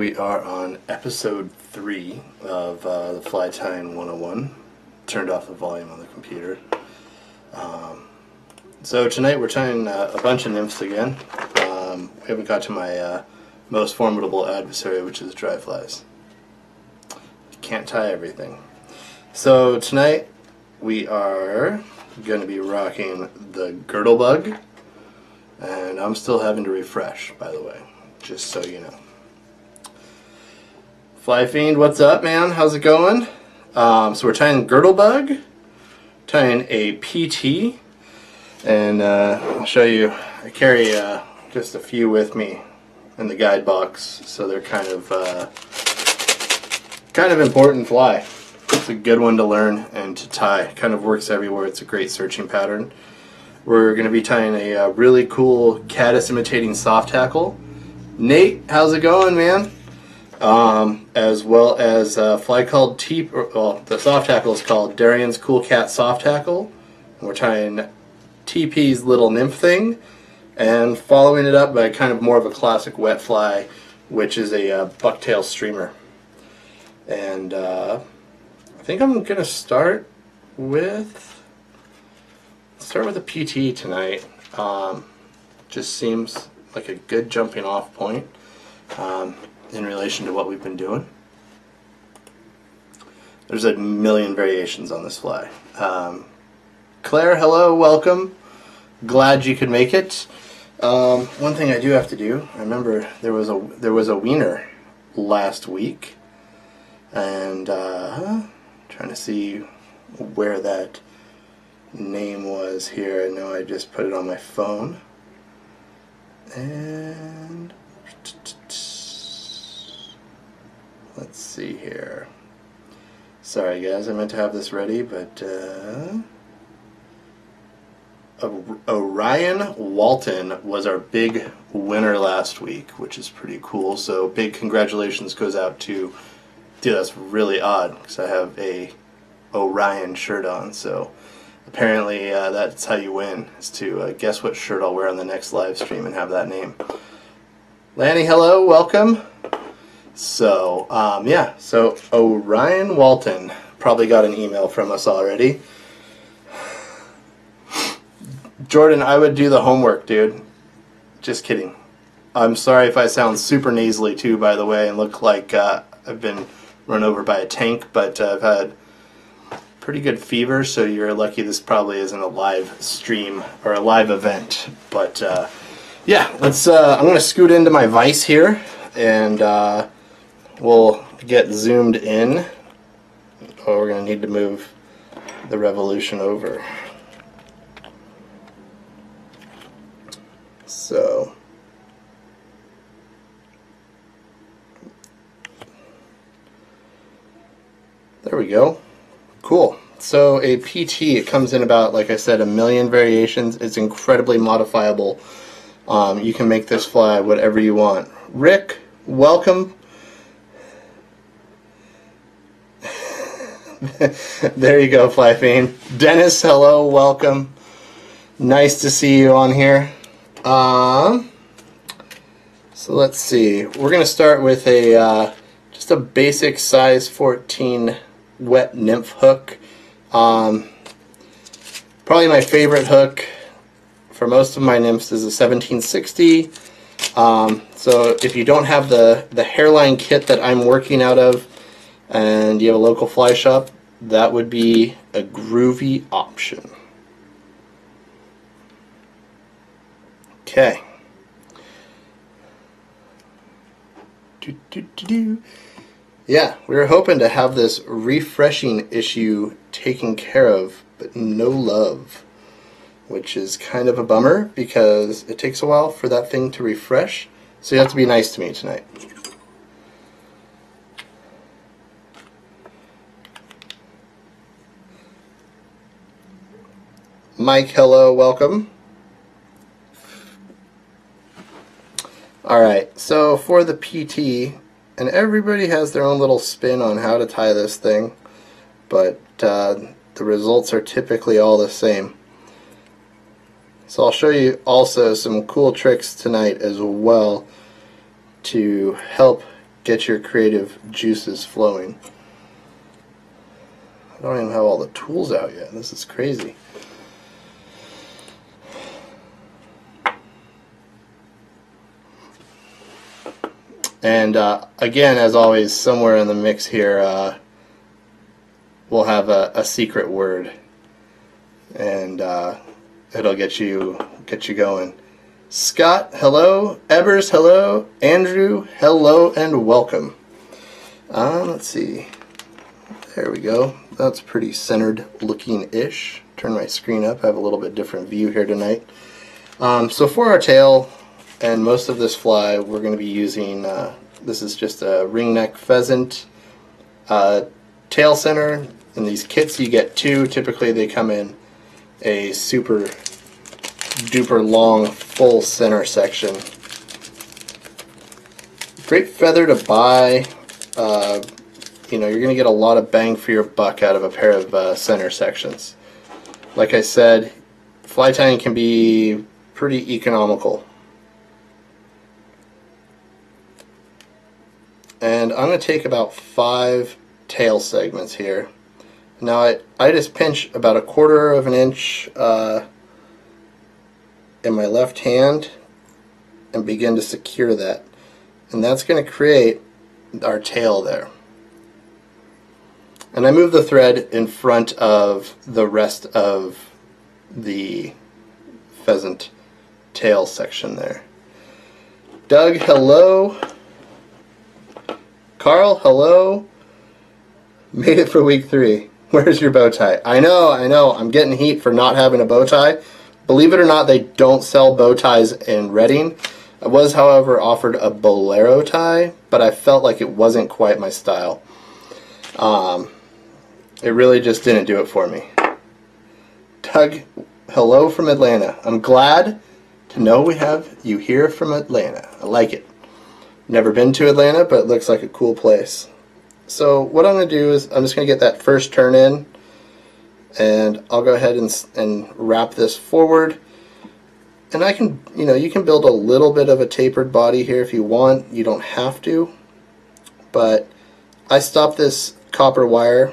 we are on episode 3 of uh, the Fly Tying 101. Turned off the volume on the computer. Um, so tonight we're tying uh, a bunch of nymphs again. Um, we haven't got to my uh, most formidable adversary, which is dry flies. Can't tie everything. So tonight we are going to be rocking the girdle bug and I'm still having to refresh by the way just so you know Fly Fiend what's up man how's it going um, so we're tying girdle bug tying a PT and uh, I'll show you I carry uh, just a few with me in the guide box so they're kind of uh, kind of important fly it's a good one to learn and to tie. Kind of works everywhere. It's a great searching pattern. We're going to be tying a uh, really cool caddis imitating soft hackle. Nate, how's it going, man? Um, as well as a fly called T. Well, the soft hackle is called Darian's Kool Kat Soft Hackle. We're tying TP's Little Nymph Thing, and following it up by kind of more of a classic wet fly, which is a uh, bucktail streamer. And uh, I think I'm gonna start with start with a PT tonight. Um, just seems like a good jumping off point um, in relation to what we've been doing. There's a million variations on this fly. Um, Claire, hello, welcome. Glad you could make it. Um, one thing I do have to do. I remember there was a there was a wiener last week, and uh, trying to see where that name was here. I know I just put it on my phone. And let's see here. Sorry guys, I meant to have this ready, but uh, Orion Walton was our big winner last week, which is pretty cool. So big congratulations goes out to Dude, that's really odd because I have a Orion shirt on. So apparently uh, that's how you win is to uh, guess what shirt I'll wear on the next live stream and have that name. Lanny, hello, welcome. So um, yeah, so Orion Walton probably got an email from us already. Jordan, I would do the homework, dude. Just kidding. I'm sorry if I sound super nasally too, by the way, and look like uh, I've been run over by a tank, but uh, I've had pretty good fever, so you're lucky this probably isn't a live stream or a live event. But uh, yeah, let's. Uh, I'm going to scoot into my vice here, and uh, we'll get zoomed in. Oh, we're going to need to move the revolution over. So. There we go. Cool. So a PT, it comes in about, like I said, a million variations. It's incredibly modifiable. Um, you can make this fly whatever you want. Rick, welcome. there you go, Fly Fiend. Dennis, hello, welcome. Nice to see you on here. Um, so let's see. We're going to start with a uh, just a basic size 14 wet nymph hook. Um, probably my favorite hook for most of my nymphs is a 1760. Um, so if you don't have the, the Hareline kit that I'm working out of and you have a local fly shop, that would be a groovy option. Okay. Do, do, do, do. Yeah, we were hoping to have this refreshing issue taken care of, but no love. Which is kind of a bummer because it takes a while for that thing to refresh. So you have to be nice to me tonight. Mike, hello, welcome. Alright, so for the PT, and everybody has their own little spin on how to tie this thing but uh, the results are typically all the same So I'll show you also some cool tricks tonight as well to help get your creative juices flowing. I don't even have all the tools out yet. This is crazy. And uh, again, as always, somewhere in the mix here, uh, we'll have a, a, secret word, and uh, it'll get you get you going. Scott, hello. Ebers, hello. Andrew, hello, and welcome. Uh, let's see. There we go. That's pretty centered looking ish. Turn my screen up. I have a little bit different view here tonight. Um, so for our tail, and most of this fly we're going to be using uh, this is just a ringneck pheasant uh, tail center. In these kits you get two. Typically they come in a super duper long full center section. Great feather to buy. Uh, you know you're gonna get a lot of bang for your buck out of a pair of uh, center sections. Like I said fly tying can be pretty economical and I'm going to take about five tail segments here. Now I, I just pinch about a quarter of an inch uh, in my left hand and begin to secure that. And that's going to create our tail there. And I move the thread in front of the rest of the pheasant tail section there. Doug, hello. Carl, hello. Made it for week three. Where's your bow tie? I know, I know. I'm getting heat for not having a bow tie. Believe it or not, they don't sell bow ties in Redding. I was, however, offered a bolero tie, but I felt like it wasn't quite my style. Um, it really just didn't do it for me. Doug, hello from Atlanta. I'm glad to know we have you here from Atlanta. I like it. Never been to Atlanta, but it looks like a cool place. So what I'm going to do is I'm just going to get that first turn in and I'll go ahead and, and wrap this forward. And I can you know you can build a little bit of a tapered body here if you want. You don't have to. But I stop this copper wire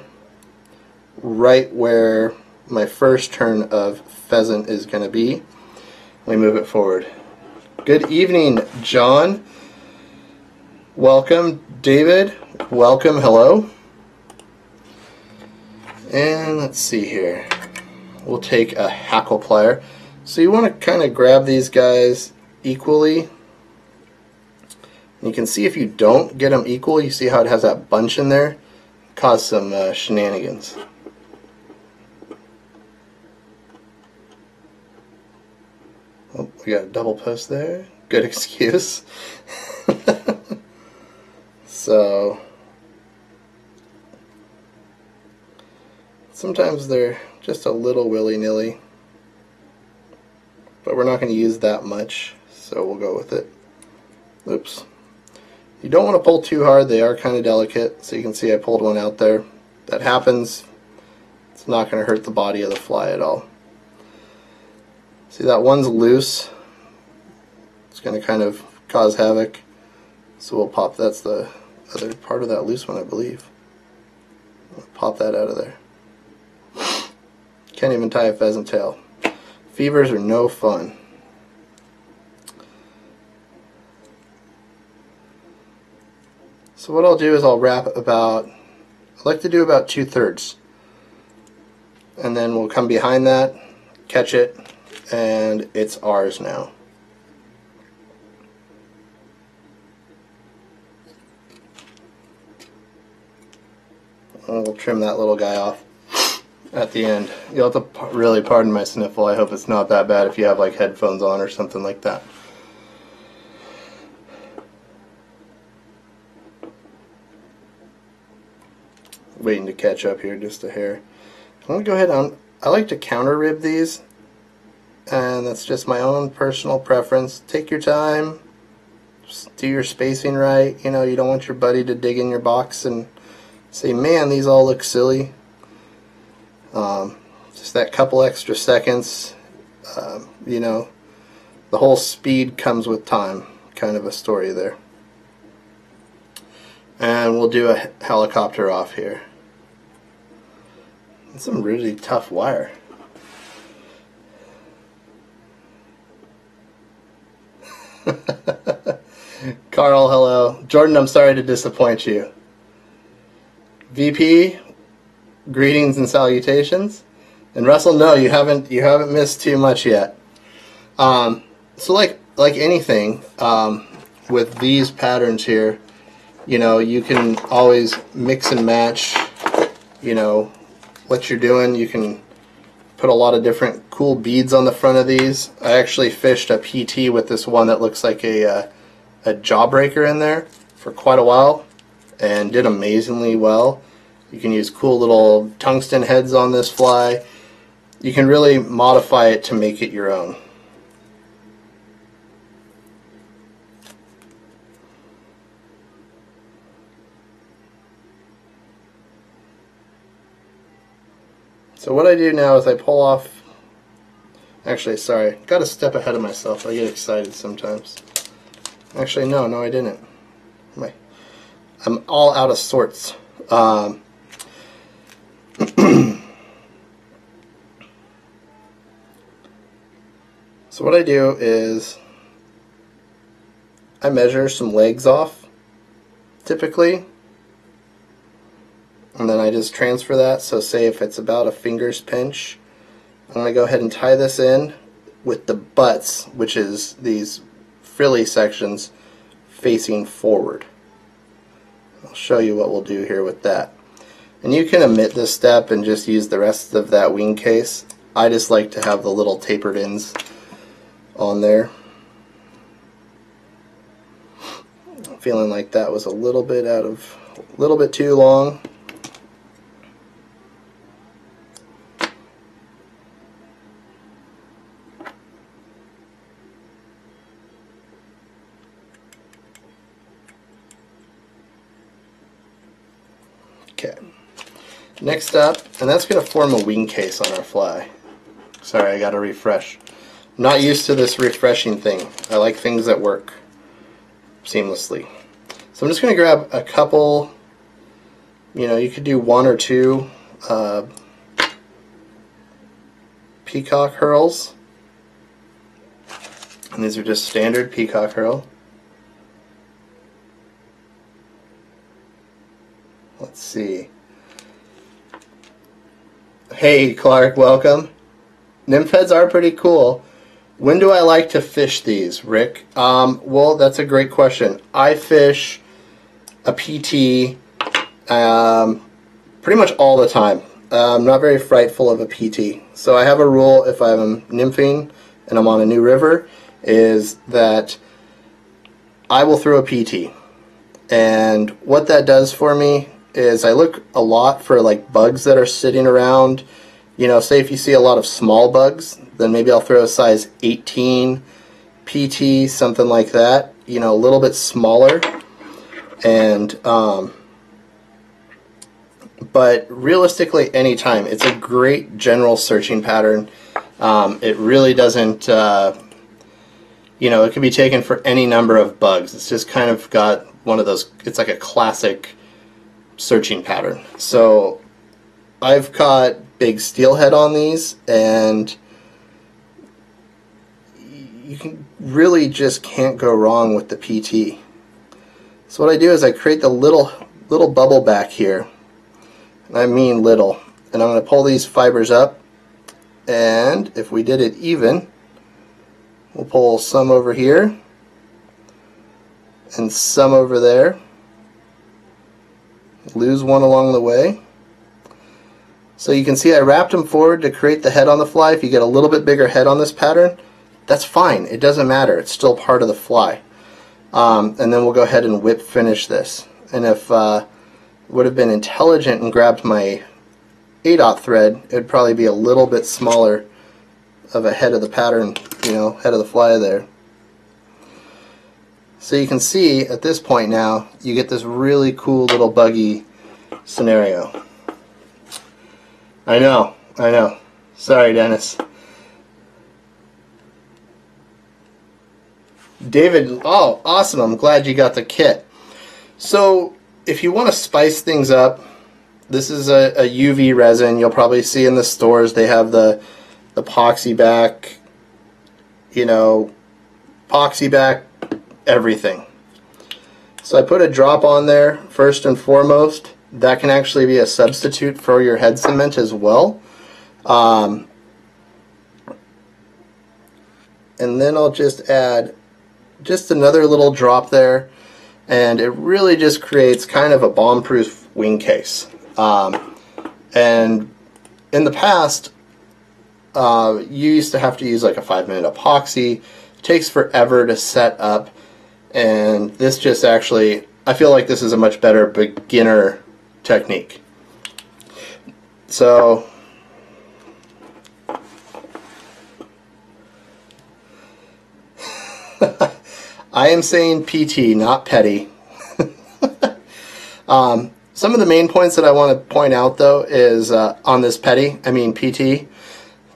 right where my first turn of pheasant is going to be we move it forward. Good evening John Welcome, David. Welcome, hello. And let's see here. We'll take a hackle plier. So you want to kind of grab these guys equally. You can see if you don't get them equal, you see how it has that bunch in there? Cause some uh, shenanigans. Oh, we got a double post there. Good excuse. So sometimes they're just a little willy-nilly, but we're not going to use that much, so we'll go with it. Oops. You don't want to pull too hard, they are kind of delicate, so you can see I pulled one out there. That happens, it's not going to hurt the body of the fly at all. See that one's loose, it's going to kind of cause havoc, so we'll pop, that's the other part of that loose one, I believe. Pop that out of there. Can't even tie a pheasant tail. Fevers are no fun. So what I'll do is I'll wrap about, I like to do about two thirds. And then we'll come behind that, catch it, and it's ours now. we'll trim that little guy off at the end. You'll have to really pardon my sniffle. I hope it's not that bad if you have like headphones on or something like that. Waiting to catch up here just a hair. I'm going to go ahead on. I like to counter rib these and that's just my own personal preference. Take your time. Do your spacing right. You know, you don't want your buddy to dig in your box and say, man, these all look silly. Um, just that couple extra seconds Um, you know, the whole speed comes with time kind of a story there. And we'll do a helicopter off here. It's some really tough wire. Carl, hello. Jordan, I'm sorry to disappoint you. VP, greetings and salutations. And Russell, no, you haven't you haven't missed too much yet. Um, so like like anything um, with these patterns here, you know, you can always mix and match. You know what you're doing. You can put a lot of different cool beads on the front of these. I actually fished a PT with this one that looks like a uh, a jawbreaker in there for quite a while and did amazingly well. You can use cool little tungsten heads on this fly. You can really modify it to make it your own. So what I do now is I pull off, actually sorry, got a step ahead of myself, I get excited sometimes. Actually no, no I didn't. I'm all out of sorts. Um, so what I do is I measure some legs off typically and then I just transfer that. So say if it's about a finger's pinch I'm going to go ahead and tie this in with the butts which is these frilly sections facing forward. I'll show you what we'll do here with that and you can omit this step and just use the rest of that wing case. I just like to have the little tapered ends on there. Feeling like that was a little bit out of a little bit too long Okay. Next up, and that's going to form a wing case on our fly. Sorry, I got to refresh. I'm not used to this refreshing thing. I like things that work seamlessly. So I'm just going to grab a couple, you know, you could do one or two uh, peacock herls. And these are just standard peacock herl. Let's see. Hey, Clark, welcome. Nymph heads are pretty cool. When do I like to fish these, Rick? Um, well, that's a great question. I fish a PT um, pretty much all the time. Uh, I'm not very frightful of a PT. So I have a rule if I'm nymphing and I'm on a new river is that I will throw a PT. And what that does for me is I look a lot for like bugs that are sitting around. You know, say if you see a lot of small bugs, then maybe I'll throw a size 18 PT, something like that. You know, a little bit smaller. And, um, but realistically, anytime. It's a great general searching pattern. Um, it really doesn't, uh, you know, it can be taken for any number of bugs. It's just kind of got one of those, it's like a classic searching pattern. So I've caught big steelhead on these and you can really just can't go wrong with the PT. So what I do is I create the little little bubble back here. And I mean little. And I'm going to pull these fibers up and if we did it even we'll pull some over here and some over there lose one along the way. So you can see I wrapped them forward to create the head on the fly. If you get a little bit bigger head on this pattern, that's fine. It doesn't matter. It's still part of the fly. Um, and then we'll go ahead and whip finish this. And if uh, would have been intelligent and grabbed my 8 thread, it would probably be a little bit smaller of a head of the pattern, you know, head of the fly there. So you can see at this point now, you get this really cool little buggy scenario. I know, I know. Sorry, Dennis. David, oh, awesome. I'm glad you got the kit. So, if you want to spice things up, this is a, a UV resin. You'll probably see in the stores they have the epoxy back, you know, epoxy back, everything. So I put a drop on there first and foremost. That can actually be a substitute for your head cement as well. Um, and then I'll just add just another little drop there and it really just creates kind of a bomb-proof wing case. Um, and in the past, uh, you used to have to use like a five minute epoxy. It takes forever to set up, and this just actually, I feel like this is a much better beginner technique. So, I am saying PT, not petty. um, some of the main points that I want to point out, though, is uh, on this petty, I mean PT.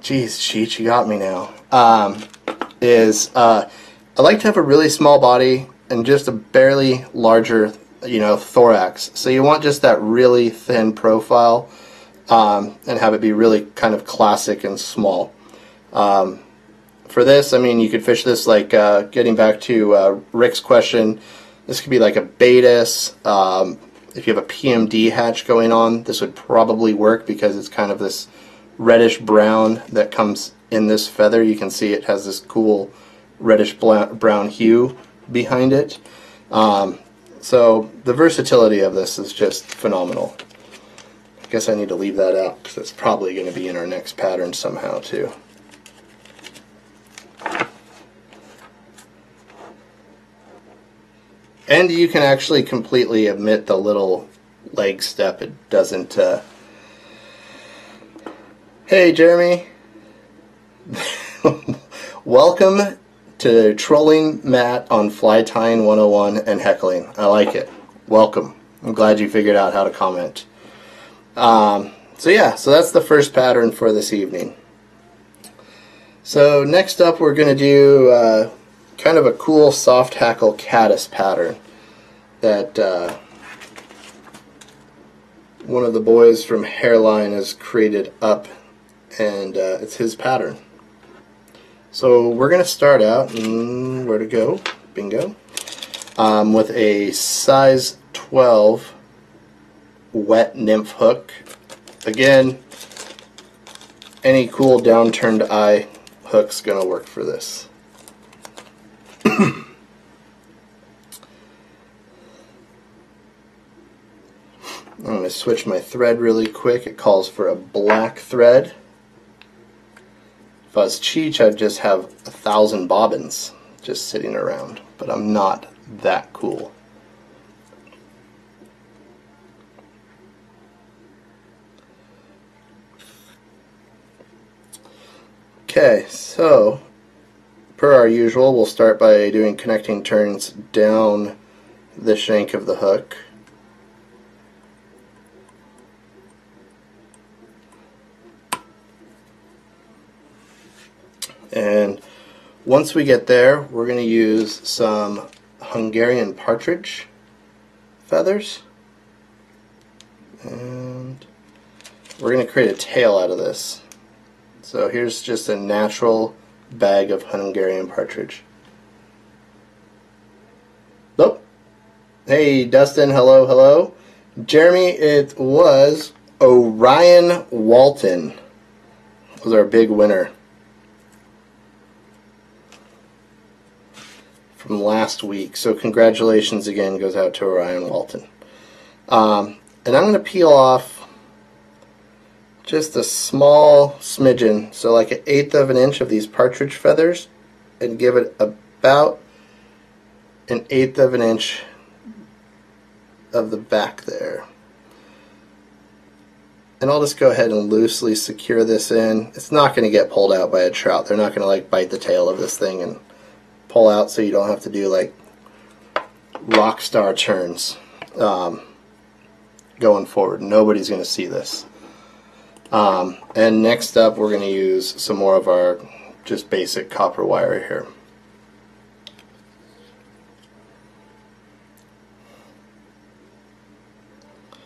Jeez, Cheech, you got me now. Um, is uh, I like to have a really small body and just a barely larger, you know, thorax. So you want just that really thin profile um, and have it be really kind of classic and small. Um, for this, I mean, you could fish this like, uh, getting back to uh, Rick's question, this could be like a Baetis. Um, if you have a PMD hatch going on, this would probably work because it's kind of this reddish brown that comes in this feather. You can see it has this cool reddish brown hue behind it. Um, so the versatility of this is just phenomenal. I guess I need to leave that out because it's probably going to be in our next pattern somehow too. And you can actually completely omit the little leg step. It doesn't. Uh... Hey, Jeremy. Welcome to trolling Matt on fly tying 101 and heckling. I like it. Welcome. I'm glad you figured out how to comment. Um, so yeah, so that's the first pattern for this evening. So next up we're going to do uh, kind of a cool soft hackle caddis pattern that uh, one of the boys from Hareline has created up and uh, it's his pattern. So we're going to start out, mm, where to go, bingo, um, with a size 12 wet nymph hook. Again, any cool downturned eye hook's going to work for this. I'm going to switch my thread really quick. It calls for a black thread. If I was Cheech, I'd just have a thousand bobbins just sitting around, but I'm not that cool. Okay, so per our usual, we'll start by doing connecting turns down the shank of the hook. And once we get there, we're going to use some Hungarian partridge feathers. And we're going to create a tail out of this. So here's just a natural bag of Hungarian partridge. Nope. Hey, Dustin, hello, hello. Jeremy, it was Orion Walton was our big winner. From last week. So congratulations again goes out to Orion Walton. Um, and I'm going to peel off just a small smidgen, so like an eighth of an inch of these partridge feathers, and give it about an eighth of an inch of the back there. And I'll just go ahead and loosely secure this in. It's not going to get pulled out by a trout. They're not going to like bite the tail of this thing and pull out so you don't have to do like rock star turns um, going forward. Nobody's going to see this. Um, and next up we're going to use some more of our just basic copper wire here.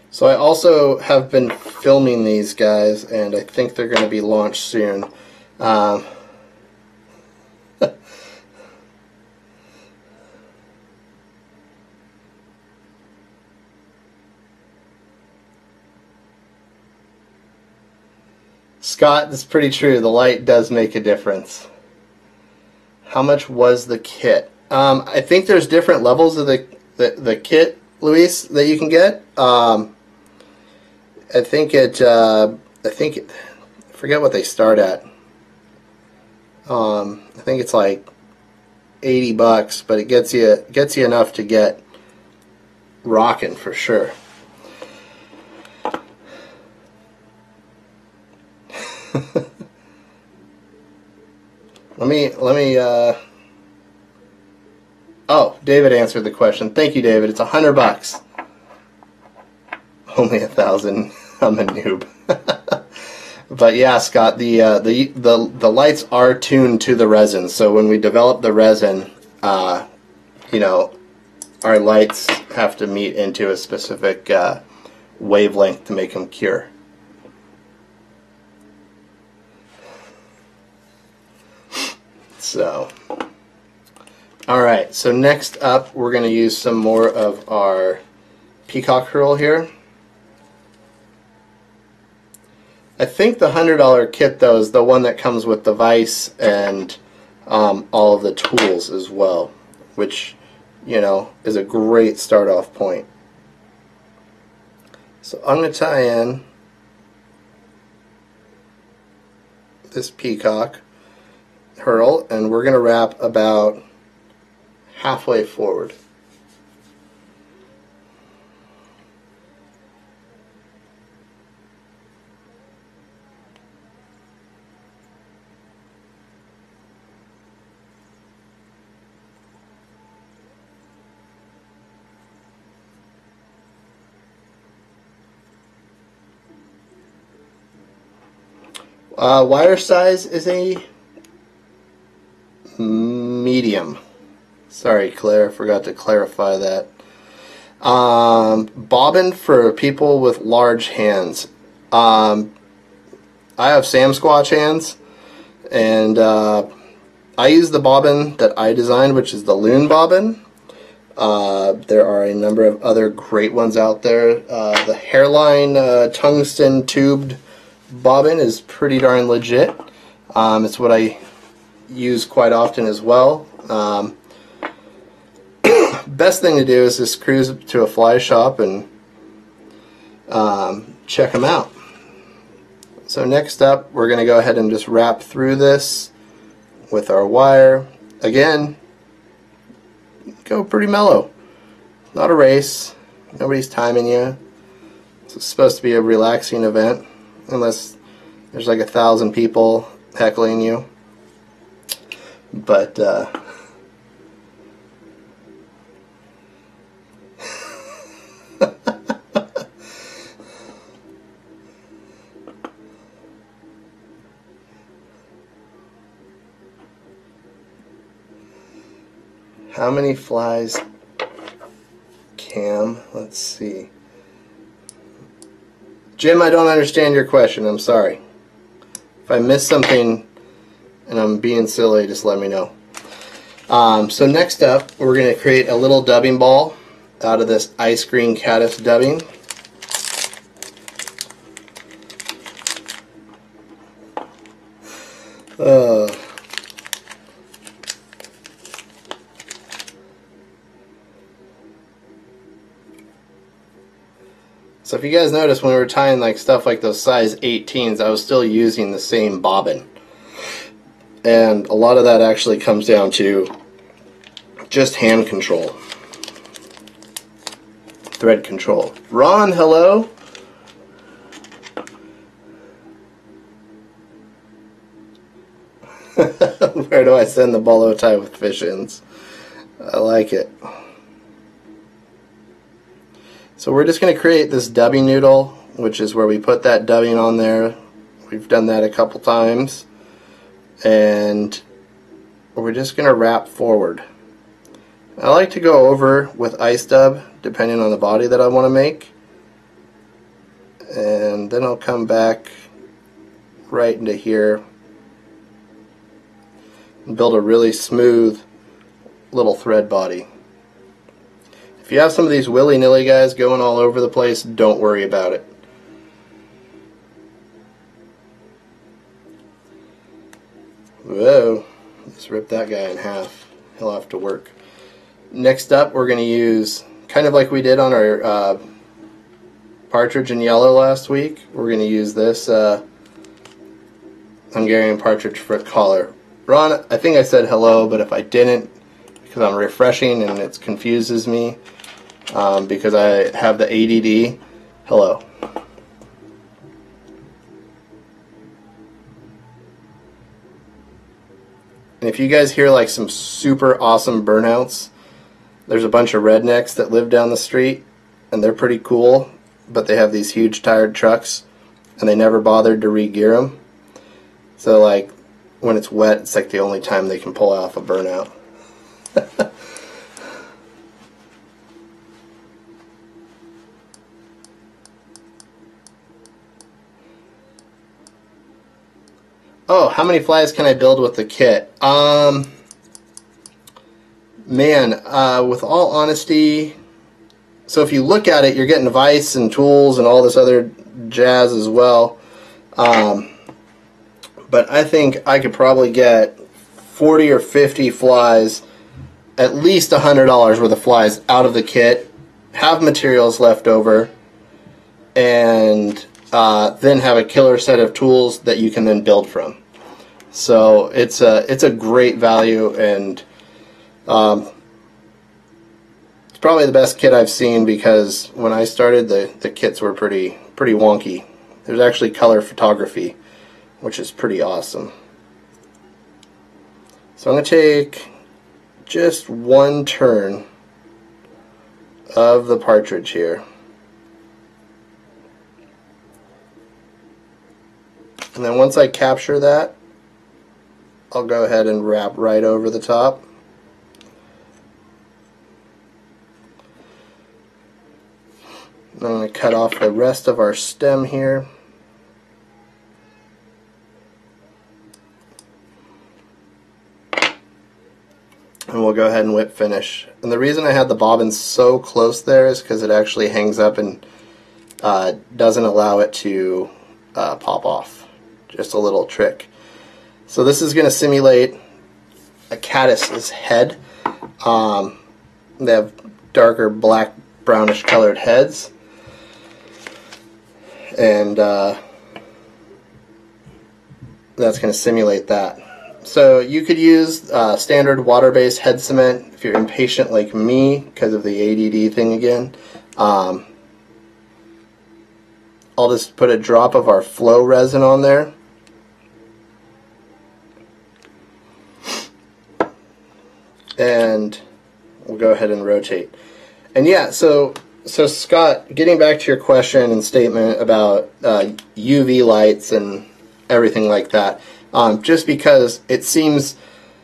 So I also have been filming these guys and I think they're going to be launched soon. Um, Scott, that's pretty true. The light does make a difference. How much was the kit? Um, I think there's different levels of the, the, the kit, Luis, that you can get. Um, I think it. Uh, I think it, I forget what they start at. Um, I think it's like eighty bucks, but it gets you gets you enough to get rocking for sure. let me let me. Uh, oh, David answered the question. Thank you, David. It's a hundred bucks. Only a thousand. I'm a noob. but yeah, Scott, the, uh, the the the lights are tuned to the resin. So when we develop the resin, uh, you know, our lights have to meet into a specific uh, wavelength to make them cure. So, all right. So next up, we're going to use some more of our peacock herl here. I think the hundred dollar kit though is the one that comes with the vise and um, all the tools as well, which you know is a great start off point. So I'm going to tie in this peacock herl and we're going to wrap about halfway forward. Uh, wire size is a medium. Sorry, Claire, forgot to clarify that. Um, bobbin for people with large hands. Um, I have Samsquatch hands, and uh, I use the bobbin that I designed, which is the Loon bobbin. Uh, there are a number of other great ones out there. Uh, the Hareline uh, tungsten tubed bobbin is pretty darn legit. Um, it's what I use quite often as well. Um, best thing to do is just cruise to a fly shop and um, check them out. So next up, we're going to go ahead and just wrap through this with our wire. Again, go pretty mellow. Not a race. Nobody's timing you. It's supposed to be a relaxing event unless there's like a thousand people heckling you. But uh, How many flies, Cam? Let's see. Jim, I don't understand your question. I'm sorry. If I missed something and I'm being silly, just let me know. Um, so next up, we're going to create a little dubbing ball out of this ice green caddis dubbing. Uh, So if you guys notice when we were tying like stuff like those size 18s, I was still using the same bobbin. And a lot of that actually comes down to just hand control. Thread control. Ron, hello. Where do I send the bolo tie with fish ends? I like it. So we're just going to create this dubbing noodle, which is where we put that dubbing on there. We've done that a couple times. And we're just going to wrap forward. I like to go over with ice dub, depending on the body that I want to make. and then I'll come back right into here and build a really smooth little thread body. If you have some of these willy-nilly guys going all over the place, don't worry about it. Whoa, let's rip that guy in half. He'll have to work. Next up, we're going to use, kind of like we did on our uh, partridge in yellow last week, we're going to use this uh, Hungarian partridge fruit collar. Ron, I think I said hello, but if I didn't, because I'm refreshing and it confuses me, um, because I have the ADD, hello. And if you guys hear like some super awesome burnouts, there's a bunch of rednecks that live down the street, and they're pretty cool, but they have these huge tired trucks, and they never bothered to re-gear them. So like, when it's wet, it's like the only time they can pull off a burnout. oh, how many flies can I build with the kit? Um, man, uh, with all honesty, so if you look at it, you're getting vise and tools and all this other jazz as well. Um, but I think I could probably get 40 or 50 flies, at least $100 worth of flies out of the kit, have materials left over, and uh, then have a killer set of tools that you can then build from. So it's a, it's a great value and um, it's probably the best kit I've seen because when I started the, the kits were pretty pretty wonky. There's actually color photography which is pretty awesome. So I'm going to take just one turn of the partridge here. And then once I capture that, I'll go ahead and wrap right over the top. I'm going to cut off the rest of our stem here. And we'll go ahead and whip finish. And the reason I had the bobbin so close there is because it actually hangs up and uh, doesn't allow it to uh, pop off. Just a little trick. So this is going to simulate a caddis's head. Um, they have darker black brownish colored heads. And uh, that's going to simulate that. So you could use uh, standard water-based head cement if you're impatient like me because of the ADD thing again. Um, I'll just put a drop of our flow resin on there. And we'll go ahead and rotate. And yeah, so so Scott, getting back to your question and statement about uh, UV lights and everything like that, um, just because it seems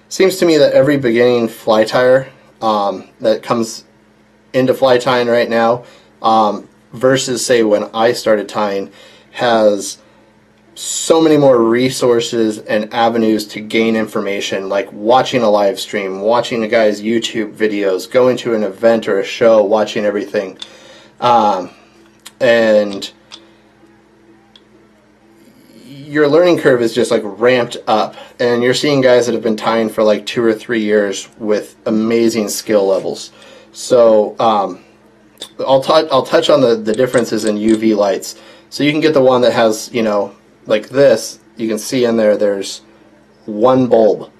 seems to me that every beginning fly tyer um, that comes into fly tying right now um, versus say when I started tying has so many more resources and avenues to gain information like watching a live stream, watching a guy's YouTube videos, going to an event or a show, watching everything. Um, and your learning curve is just like ramped up and you're seeing guys that have been tying for like two or three years with amazing skill levels. So um, I'll, I'll touch on the, the differences in UV lights. So you can get the one that has, you know, like this, you can see in there there's one bulb.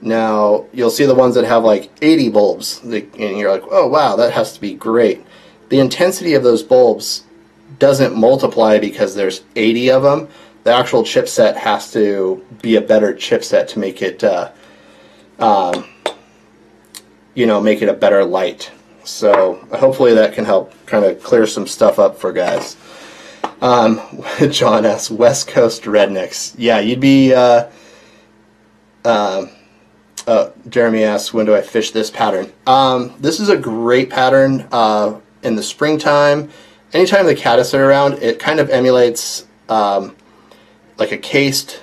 Now, you'll see the ones that have like 80 bulbs, and you're like, oh wow, that has to be great. The intensity of those bulbs doesn't multiply because there's 80 of them. The actual chipset has to be a better chipset to make it, uh, um, you know, make it a better light. So hopefully that can help kind of clear some stuff up for guys. Um, John asks, West Coast rednecks. Yeah, you'd be. Uh, uh, uh, Jeremy asks, when do I fish this pattern? Um, this is a great pattern uh, in the springtime anytime the caddis are around, it kind of emulates um, like a cased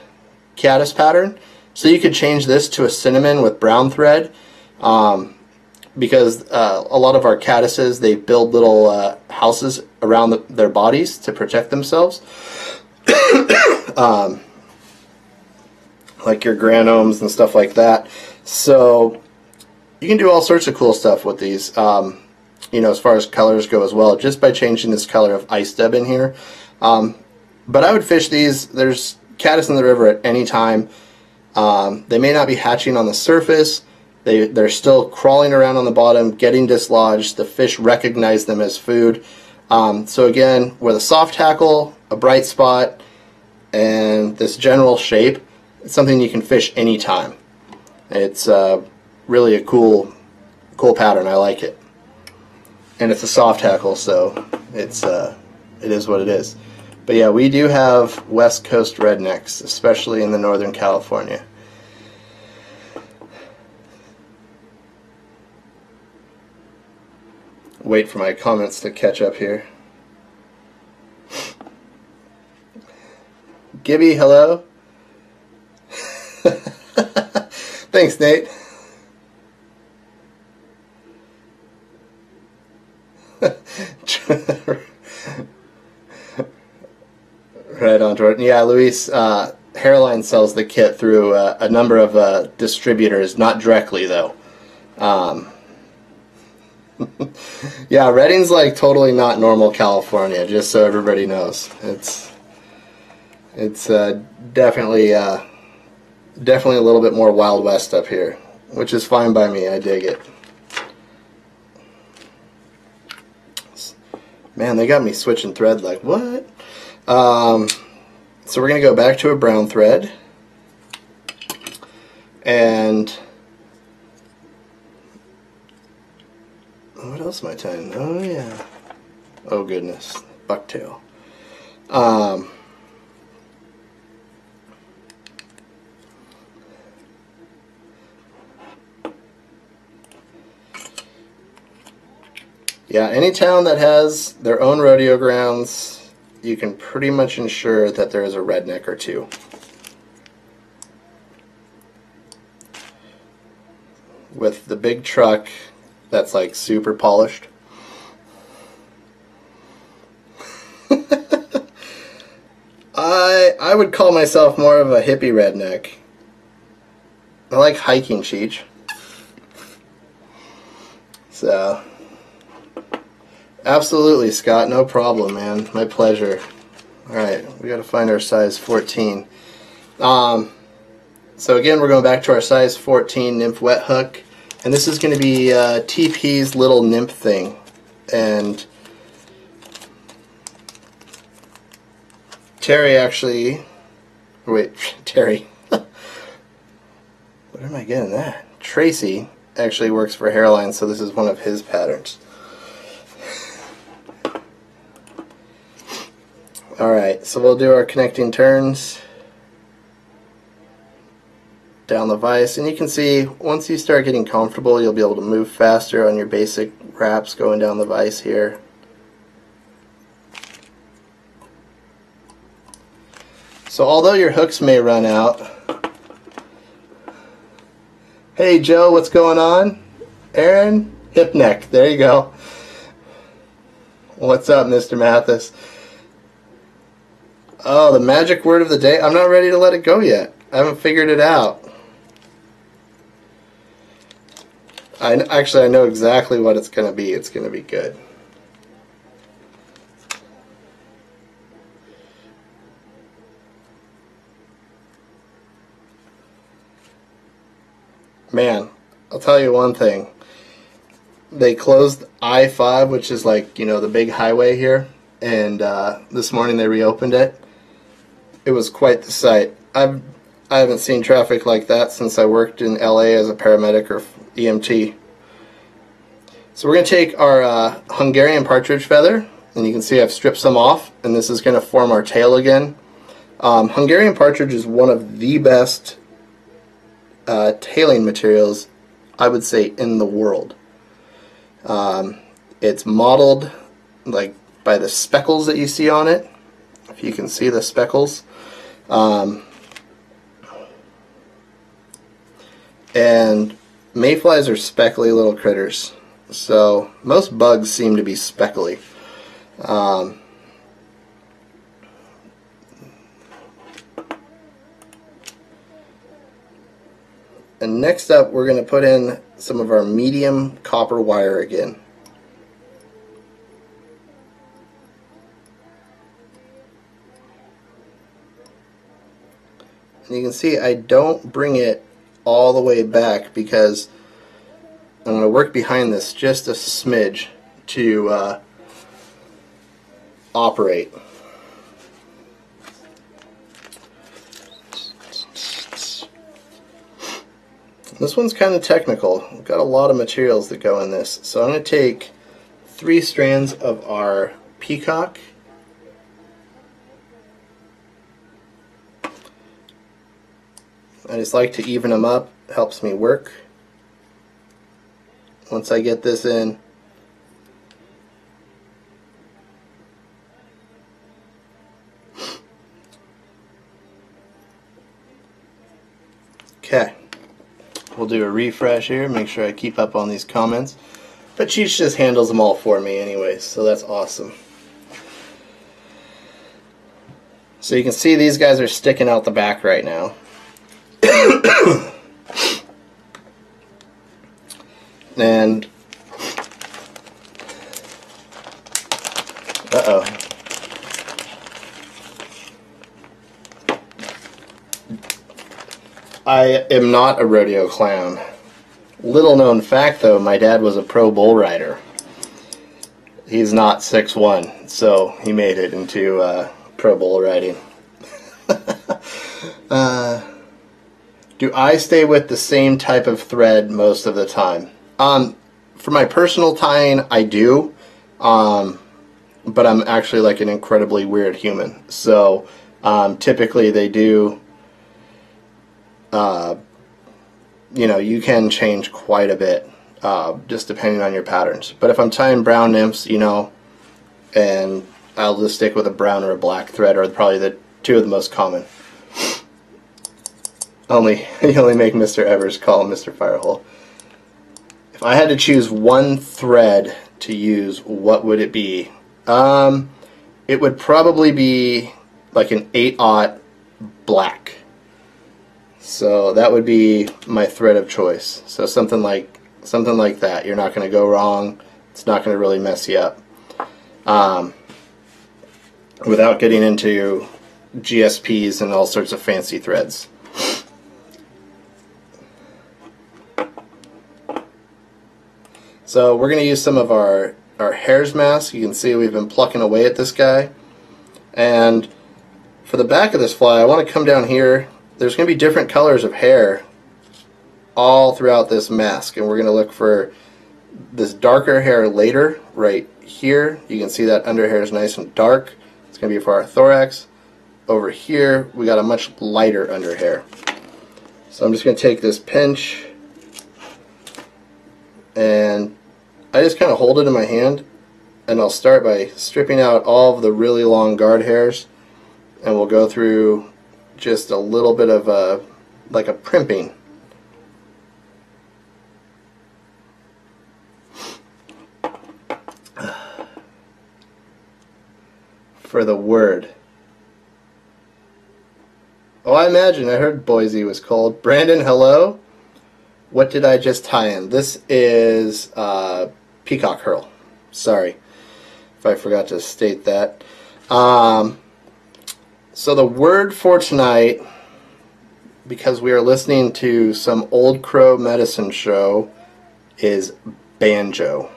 caddis pattern. So you could change this to a cinnamon with brown thread um, because uh, a lot of our caddises, they build little uh, houses around the, their bodies to protect themselves. um, like your grannoms and stuff like that. So you can do all sorts of cool stuff with these, um, you know, as far as colors go as well, just by changing this color of ice dub in here. Um, but I would fish these. There's caddis in the river at any time. Um, they may not be hatching on the surface. They, they're still crawling around on the bottom, getting dislodged. The fish recognize them as food. Um, so again, with a soft hackle, a bright spot, and this general shape, it's something you can fish anytime. It's uh, really a cool, cool pattern. I like it, and it's a soft hackle, so it's uh, it is what it is. But yeah, we do have West Coast rednecks, especially in the Northern California. Wait for my comments to catch up here. Gibby, hello. Thanks, Nate. right on, Jordan. Yeah, Luis, uh, Hareline sells the kit through uh, a number of uh, distributors, not directly though. Um, yeah, Redding's like totally not normal California, just so everybody knows. It's it's uh, definitely uh, definitely a little bit more Wild West up here, which is fine by me. I dig it. Man, they got me switching thread like what? Um, so we're going to go back to a brown thread. And what else am I tying? Oh yeah. Oh goodness, bucktail. Um, Yeah, any town that has their own rodeo grounds, you can pretty much ensure that there is a redneck or two. With the big truck that's like super polished. I I would call myself more of a hippie redneck. I like hiking Cheech. So Absolutely, Scott. No problem, man. My pleasure. All right, we got to find our size 14. Um, so again, we're going back to our size 14 nymph wet hook, and this is going to be uh, TP's little nymph thing, and Terry actually, wait, Terry. Where am I getting that? Tracy actually works for Hareline, so this is one of his patterns. Alright, so we'll do our connecting turns down the vise and you can see once you start getting comfortable you'll be able to move faster on your basic wraps going down the vise here. So although your hooks may run out Hey Joe, what's going on? Aaron? Hip neck, there you go. What's up Mr. Mathis? Oh, the magic word of the day? I'm not ready to let it go yet. I haven't figured it out. I actually I know exactly what it's going to be. It's going to be good. Man, I'll tell you one thing. They closed I-5, which is like, you know, the big highway here, and uh, this morning they reopened it it was quite the sight. I've I haven't seen traffic like that since I worked in LA as a paramedic or EMT. So we're going to take our uh, Hungarian partridge feather, and you can see I've stripped some off, and this is going to form our tail again. Um, Hungarian partridge is one of the best uh, tailing materials, I would say, in the world. Um, it's modeled like by the speckles that you see on it. If you can see the speckles. Um, and mayflies are speckly little critters. So most bugs seem to be speckly. Um, and next up we're going to put in some of our medium copper wire again. And you can see I don't bring it all the way back because I'm going to work behind this just a smidge to uh, operate. This one's kind of technical. We've got a lot of materials that go in this. So I'm going to take three strands of our peacock I just like to even them up, helps me work. Once I get this in, Okay, we'll do a refresh here, make sure I keep up on these comments. But Cheech just handles them all for me anyways, so that's awesome. So you can see these guys are sticking out the back right now. and uh-oh. I am not a rodeo clown. Little known fact though, my dad was a pro bull rider. He's not six one, so he made it into uh, pro bull riding. uh, do I stay with the same type of thread most of the time? Um, for my personal tying, I do. Um, but I'm actually like an incredibly weird human. So um, typically they do, uh, you know, you can change quite a bit uh, just depending on your patterns. But if I'm tying brown nymphs, you know, and I'll just stick with a brown or a black thread are probably the two of the most common. Only you only make Mr. Evers call Mr. Firehole. If I had to choose one thread to use, what would it be? Um, it would probably be like an 8-aught black. So that would be my thread of choice. So something like something like that. You're not going to go wrong. It's not going to really mess you up. Um, without getting into GSPs and all sorts of fancy threads. So we're going to use some of our, our hare's mask. You can see we've been plucking away at this guy. And for the back of this fly, I want to come down here. There's going to be different colors of hair all throughout this mask. And we're going to look for this darker hair later, right here. You can see that under hair is nice and dark. It's going to be for our thorax. Over here, we got a much lighter under hair. So I'm just going to take this pinch and I just kind of hold it in my hand and I'll start by stripping out all of the really long guard hairs and we'll go through just a little bit of a like a primping. For the word. Oh I imagine I heard Boise was cold Brandon hello? What did I just tie in? This is uh, Peacock Herl. Sorry if I forgot to state that. Um, so the word for tonight, because we are listening to some Old Crow medicine show, is banjo.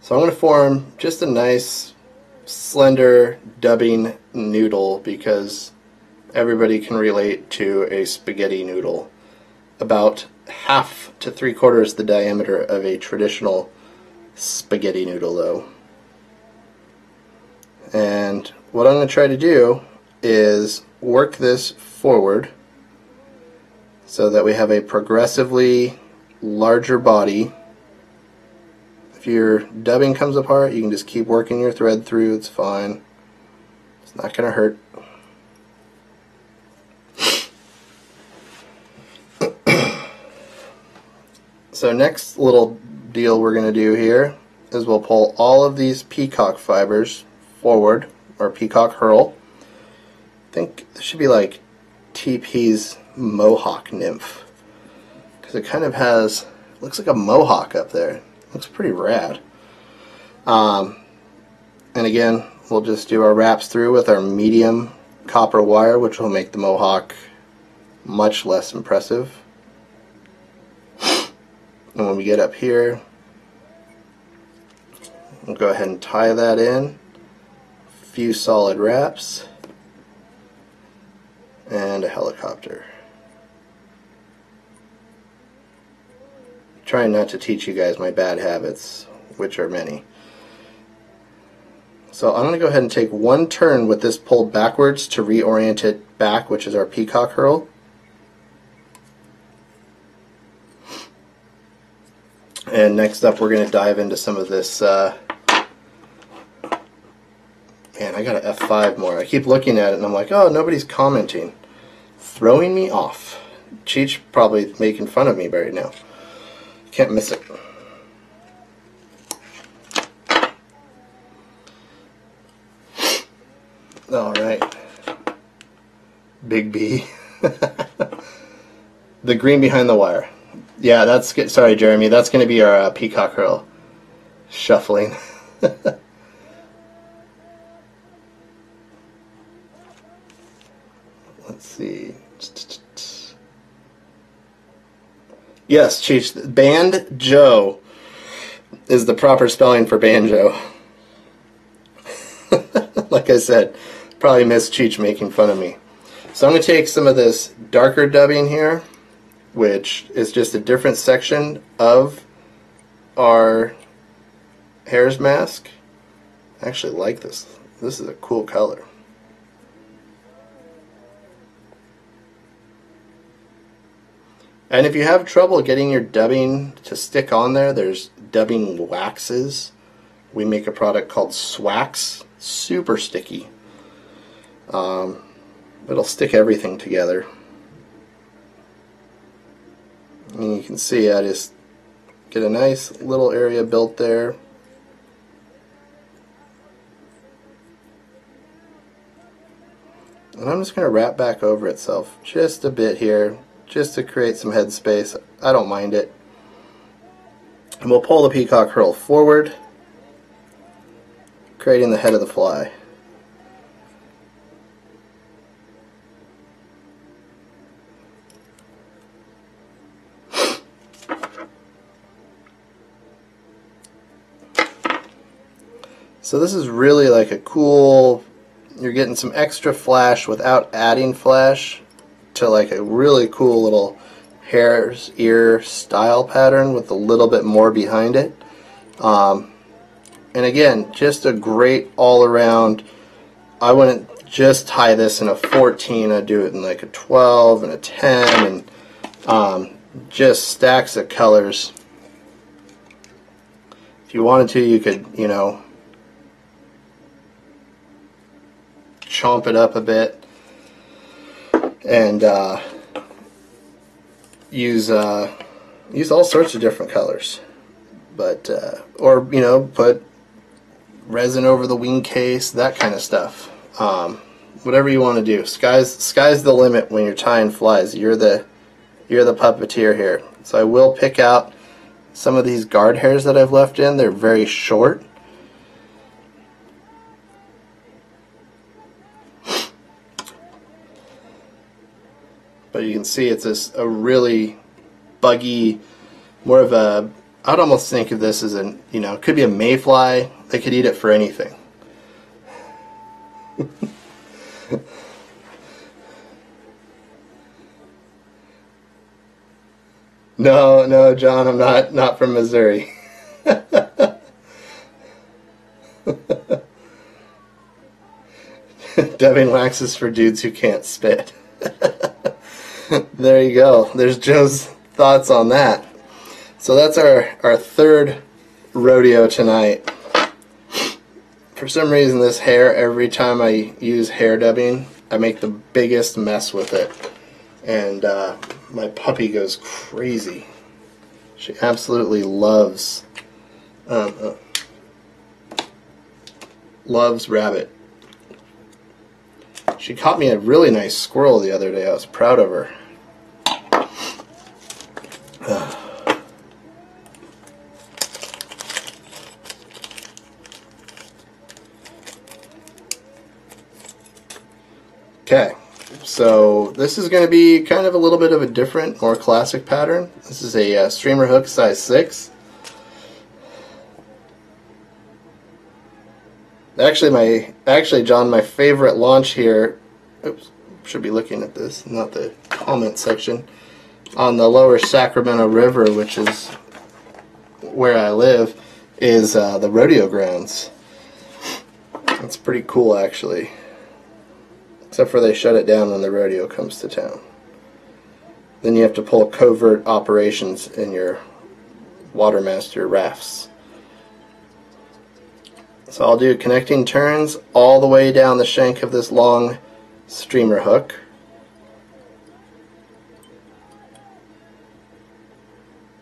So I'm going to form just a nice slender dubbing noodle because everybody can relate to a spaghetti noodle about half to three quarters the diameter of a traditional spaghetti noodle though. And what I'm going to try to do is work this forward so that we have a progressively larger body If your dubbing comes apart, you can just keep working your thread through. It's fine. It's not going to hurt. So next little deal we're going to do here is we'll pull all of these peacock fibers forward, or peacock herl. I think this should be like TP's mohawk nymph. Because it kind of has, looks like a mohawk up there. Looks pretty rad. Um, and again, we'll just do our wraps through with our medium copper wire, which will make the mohawk much less impressive. And when we get up here, we'll go ahead and tie that in. A few solid wraps. And a helicopter. Trying not to teach you guys my bad habits, which are many. So I'm going to go ahead and take one turn with this pulled backwards to reorient it back, which is our peacock herl. And next up we're going to dive into some of this, uh, man I got an F5 more. I keep looking at it and I'm like, oh nobody's commenting. Throwing me off. Cheech probably making fun of me right now. Can't miss it. All right. Big B. the green behind the wire. Yeah, that's good. Sorry, Jeremy. That's going to be our uh, peacock herl. Shuffling. Let's see. Yes, Cheech. Band Joe is the proper spelling for banjo. like I said, probably missed Cheech making fun of me. So I'm going to take some of this darker dubbing here, which is just a different section of our hare's mask. I actually like this. This is a cool color. And if you have trouble getting your dubbing to stick on there, there's dubbing waxes. We make a product called Swax. Super sticky. Um, it'll stick everything together. And you can see I just get a nice little area built there. And I'm just going to wrap back over itself just a bit here just to create some headspace. I don't mind it. And we'll pull the peacock herl forward, creating the head of the fly. So this is really like a cool, you're getting some extra flash without adding flash to like a really cool little hare's ear style pattern with a little bit more behind it. Um, and again, just a great all around, I wouldn't just tie this in a 14, I'd do it in like a 12 and a 10 and um, just stacks of colors. If you wanted to, you could, you know, chomp it up a bit and uh, use uh, use all sorts of different colors. But uh, or you know put resin over the wing case, that kind of stuff. Um, whatever you want to do. Sky's sky's the limit when you're tying flies. You're the you're the puppeteer here. So I will pick out some of these guard hairs that I've left in. They're very short. But you can see it's this, a really buggy, more of a, I'd almost think of this as an, you know, could be a mayfly. They could eat it for anything. no, no, John, I'm not, not from Missouri. Dubbing waxes for dudes who can't spit. there you go. There's Joe's thoughts on that. So that's our, our third rodeo tonight. For some reason, this hair, every time I use hair dubbing, I make the biggest mess with it. And uh, my puppy goes crazy. She absolutely loves um, uh, loves rabbit. She caught me a really nice squirrel the other day. I was proud of her. Okay, so this is going to be kind of a little bit of a different, more classic pattern. This is a uh, streamer hook size 6. Actually, my actually, John, my favorite launch here. Oops, should be looking at this, not the comment section. On the lower Sacramento River, which is where I live, is uh, the rodeo grounds. It's pretty cool, actually. Except for they shut it down when the rodeo comes to town. Then you have to pull covert operations in your Watermaster rafts. So I'll do connecting turns all the way down the shank of this long streamer hook.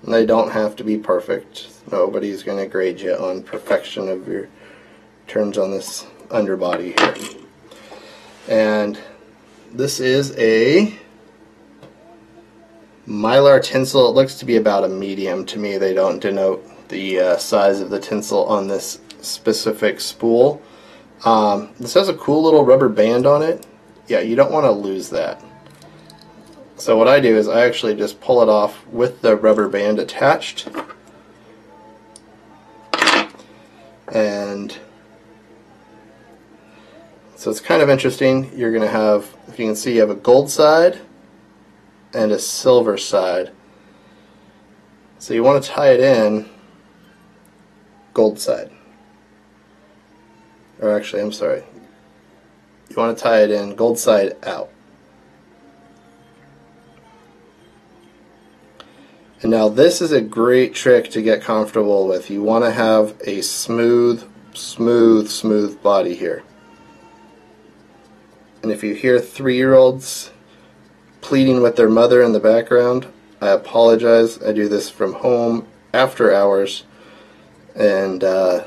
And they don't have to be perfect. Nobody's going to grade you on perfection of your turns on this underbody here. And this is a mylar tinsel. It looks to be about a medium to me. They don't denote the uh, size of the tinsel on this specific spool. Um, this has a cool little rubber band on it. Yeah, you don't want to lose that. So what I do is I actually just pull it off with the rubber band attached. And so it's kind of interesting. You're going to have, if you can see, you have a gold side and a silver side. So you want to tie it in gold side or actually I'm sorry. You want to tie it in gold side out. And now this is a great trick to get comfortable with. You want to have a smooth smooth smooth body here. And if you hear three-year-olds pleading with their mother in the background I apologize. I do this from home after hours. And uh,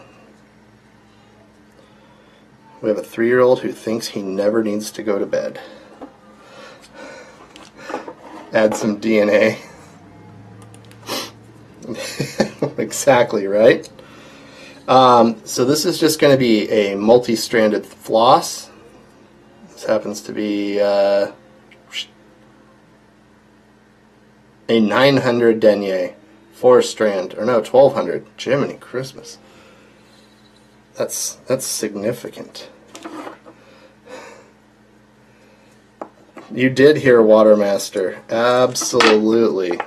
we have a three-year-old who thinks he never needs to go to bed. Add some DNA. exactly, right? Um, so this is just going to be a multi-stranded floss. This happens to be uh, a 900 denier, four strand, or no, 1200. Jiminy Christmas. That's that's significant. You did hear Watermaster. Absolutely.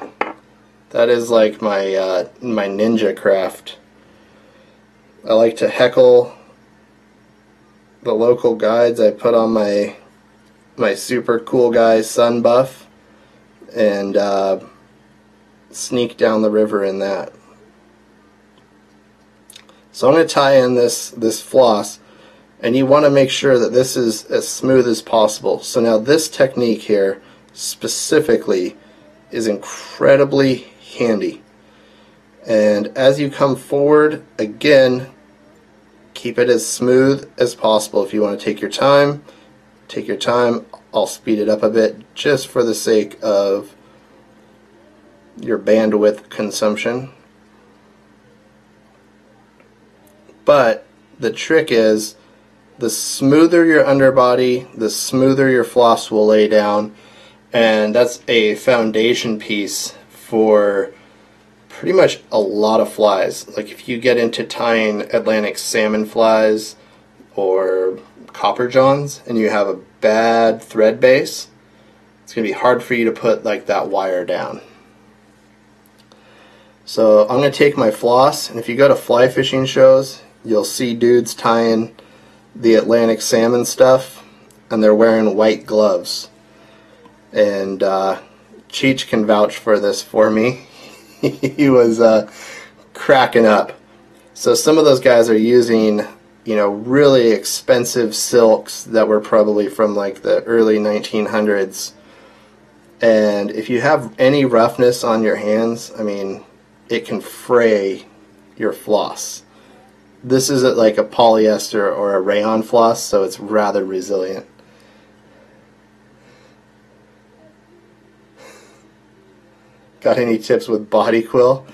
That is like my uh, my ninja craft. I like to heckle the local guides. I put on my my super cool guy sun buff and uh, sneak down the river in that. So I'm going to tie in this, this floss and you want to make sure that this is as smooth as possible. So now this technique here specifically is incredibly handy. And as you come forward, again, keep it as smooth as possible. If you want to take your time, take your time. I'll speed it up a bit just for the sake of your bandwidth consumption. But the trick is the smoother your underbody, the smoother your floss will lay down. And that's a foundation piece for pretty much a lot of flies. Like if you get into tying Atlantic salmon flies or copper johns and you have a bad thread base, it's going to be hard for you to put like that wire down. So I'm going to take my floss, and if you go to fly fishing shows, you'll see dudes tying the Atlantic salmon stuff and they're wearing white gloves. And uh, Cheech can vouch for this for me. he was uh, cracking up. So some of those guys are using, you know, really expensive silks that were probably from like the early 1900s. And if you have any roughness on your hands, I mean, it can fray your floss. This isn't like a polyester or a rayon floss, so it's rather resilient. Got any tips with body quill?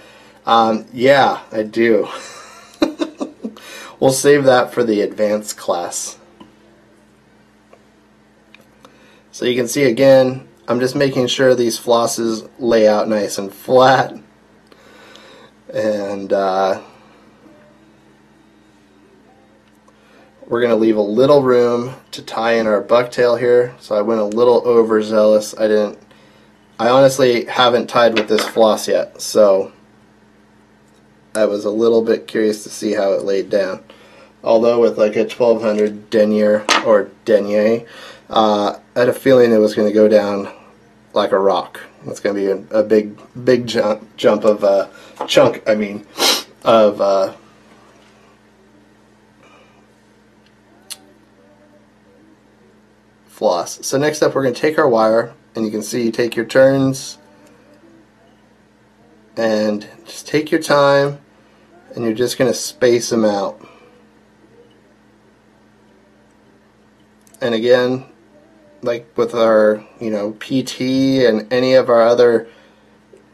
Um, yeah, I do. we'll save that for the advanced class. So you can see again, I'm just making sure these flosses lay out nice and flat. And uh, we're going to leave a little room to tie in our bucktail here. So I went a little overzealous. I didn't, I honestly haven't tied with this floss yet. So I was a little bit curious to see how it laid down. Although with like a 1200 denier or denier, uh, I had a feeling it was going to go down like a rock. It's going to be a, a, big, big jump, jump of uh, chunk. I mean, of uh, floss. So next up, we're going to take our wire, and you can see you take your turns, and just take your time, and you're just going to space them out. And again, like with our, you know, PT and any of our other,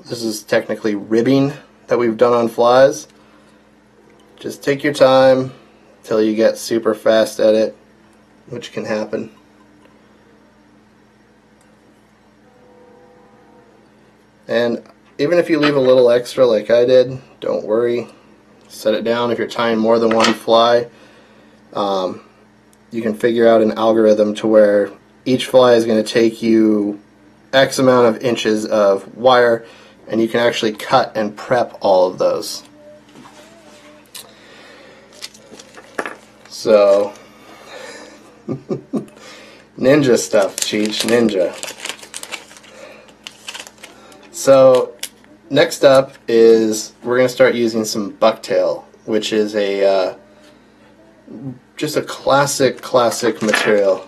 this is technically ribbing that we've done on flies. Just take your time till you get super fast at it, which can happen. And even if you leave a little extra like I did, don't worry. Set it down if you're tying more than one fly. Um, you can figure out an algorithm to where each fly is going to take you X amount of inches of wire and you can actually cut and prep all of those. So, ninja stuff, Cheech, ninja. So, next up is we're going to start using some bucktail, which is a uh, just a classic, classic material.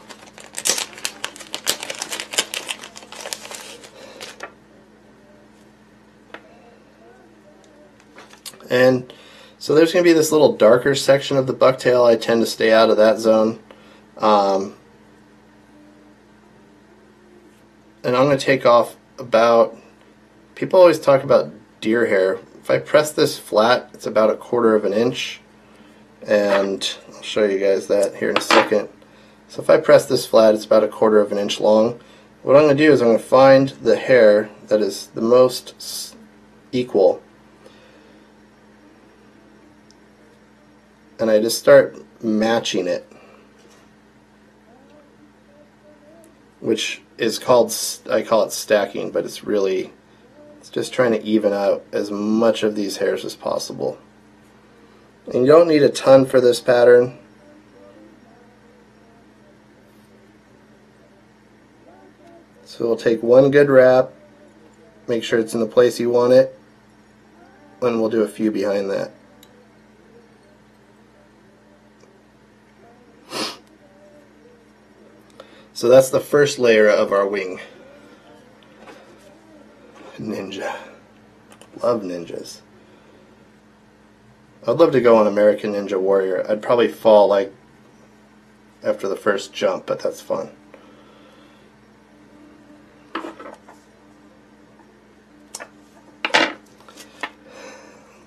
And so there's going to be this little darker section of the bucktail. I tend to stay out of that zone. Um, and I'm going to take off about, people always talk about deer hair. If I press this flat, it's about a quarter of an inch. And I'll show you guys that here in a second. So if I press this flat, it's about a quarter of an inch long. What I'm going to do is I'm going to find the hair that is the most equal and I just start matching it which is called I call it stacking but it's really just trying to even out as much of these hairs as possible. And you don't need a ton for this pattern. So we'll take one good wrap make sure it's in the place you want it and we'll do a few behind that. So that's the first layer of our wing. Ninja. Love ninjas. I'd love to go on American Ninja Warrior. I'd probably fall like after the first jump, but that's fun.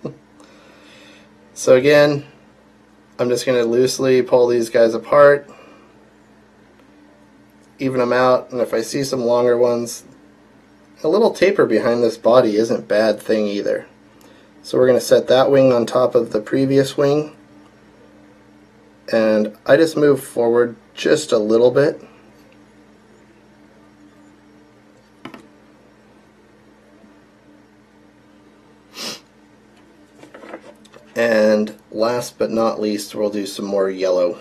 so again, I'm just going to loosely pull these guys apart even them out and if I see some longer ones a little taper behind this body isn't bad thing either. So we're going to set that wing on top of the previous wing. And I just move forward just a little bit. And last but not least we'll do some more yellow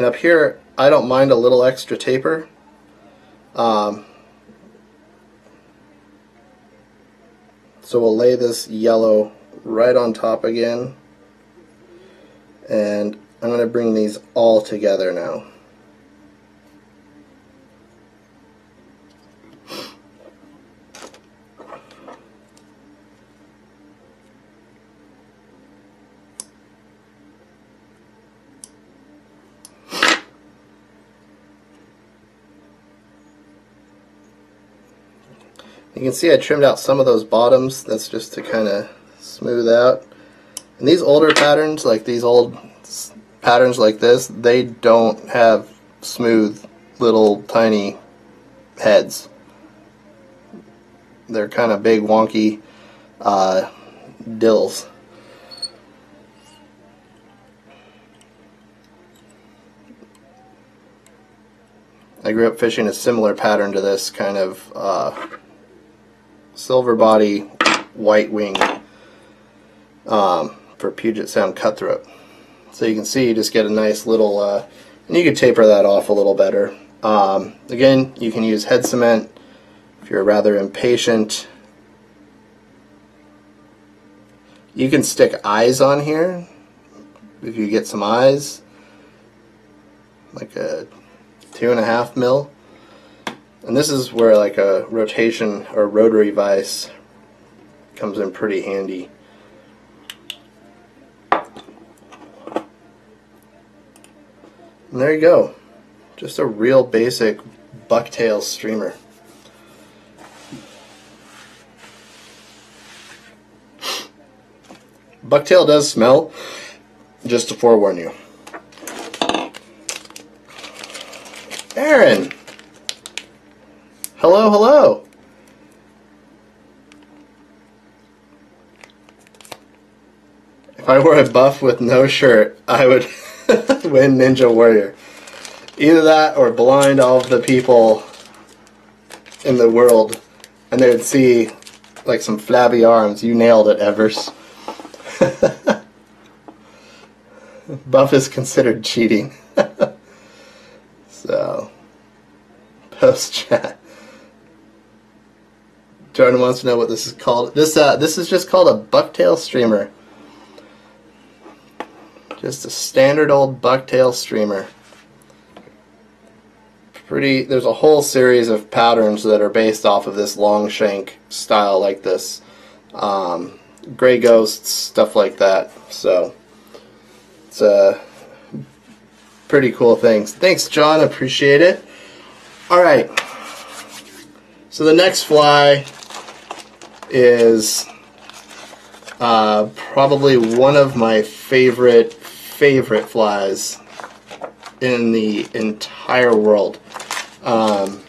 And up here, I don't mind a little extra taper. Um, so we'll lay this yellow right on top again. And I'm going to bring these all together now. You can see I trimmed out some of those bottoms. That's just to kind of smooth out. And these older patterns, like these old patterns like this, they don't have smooth little tiny heads. They're kind of big wonky uh, dills. I grew up fishing a similar pattern to this kind of uh, silver body white wing um, for Puget Sound cutthroat. So you can see you just get a nice little, uh, and you can taper that off a little better. Um, again, you can use head cement if you're rather impatient. You can stick eyes on here if you get some eyes, like a two and a half mil. And this is where like a rotation or rotary vise comes in pretty handy. And there you go. Just a real basic bucktail streamer. Bucktail does smell, just to forewarn you. Aaron! Hello, hello! If I wore a buff with no shirt, I would win Ninja Warrior. Either that or blind all of the people in the world and they would see like some flabby arms. You nailed it, Evers. Buff is considered cheating. so, post chat. Jordan wants to know what this is called. This uh, this is just called a bucktail streamer. Just a standard old bucktail streamer. Pretty. There's a whole series of patterns that are based off of this long shank style like this. Um, gray ghosts, stuff like that. So it's a pretty cool things. Thanks, John. Appreciate it. All right. So the next fly is uh, probably one of my favorite favorite flies in the entire world. Um,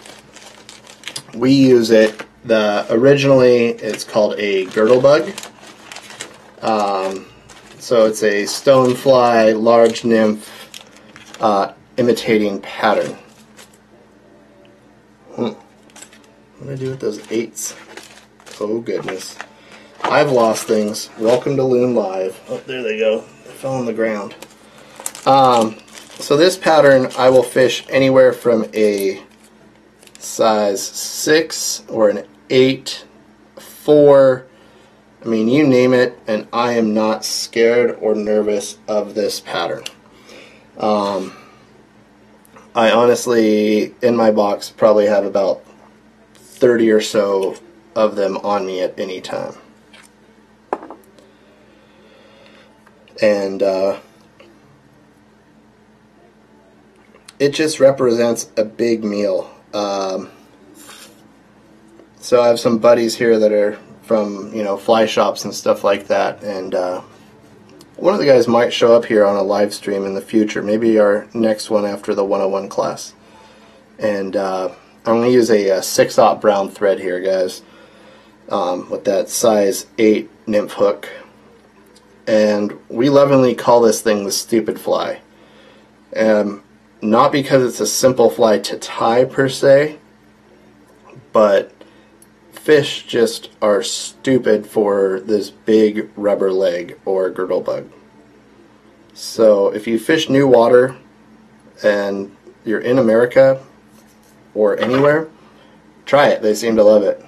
we use it. The originally it's called a girdle bug. Um, so it's a stonefly large nymph uh, imitating pattern. Hmm. What do I do with those eights? Oh goodness. I've lost things. Welcome to Loon Live. Oh, there they go. They fell on the ground. Um, so this pattern I will fish anywhere from a size 6 or an 8, 4, I mean you name it, and I am not scared or nervous of this pattern. Um, I honestly, in my box, probably have about 30 or so of them on me at any time. And uh, it just represents a big meal. Um, so I have some buddies here that are from, you know, fly shops and stuff like that. And uh, one of the guys might show up here on a live stream in the future. Maybe our next one after the 101 class. And uh, I'm going to use a, a 6-aught brown thread here, guys um, with that size 8 nymph hook. And we lovingly call this thing the stupid fly. Um, not because it's a simple fly to tie per se, but fish just are stupid for this big rubber leg or girdle bug. So if you fish new water and you're in America or anywhere, try it. They seem to love it.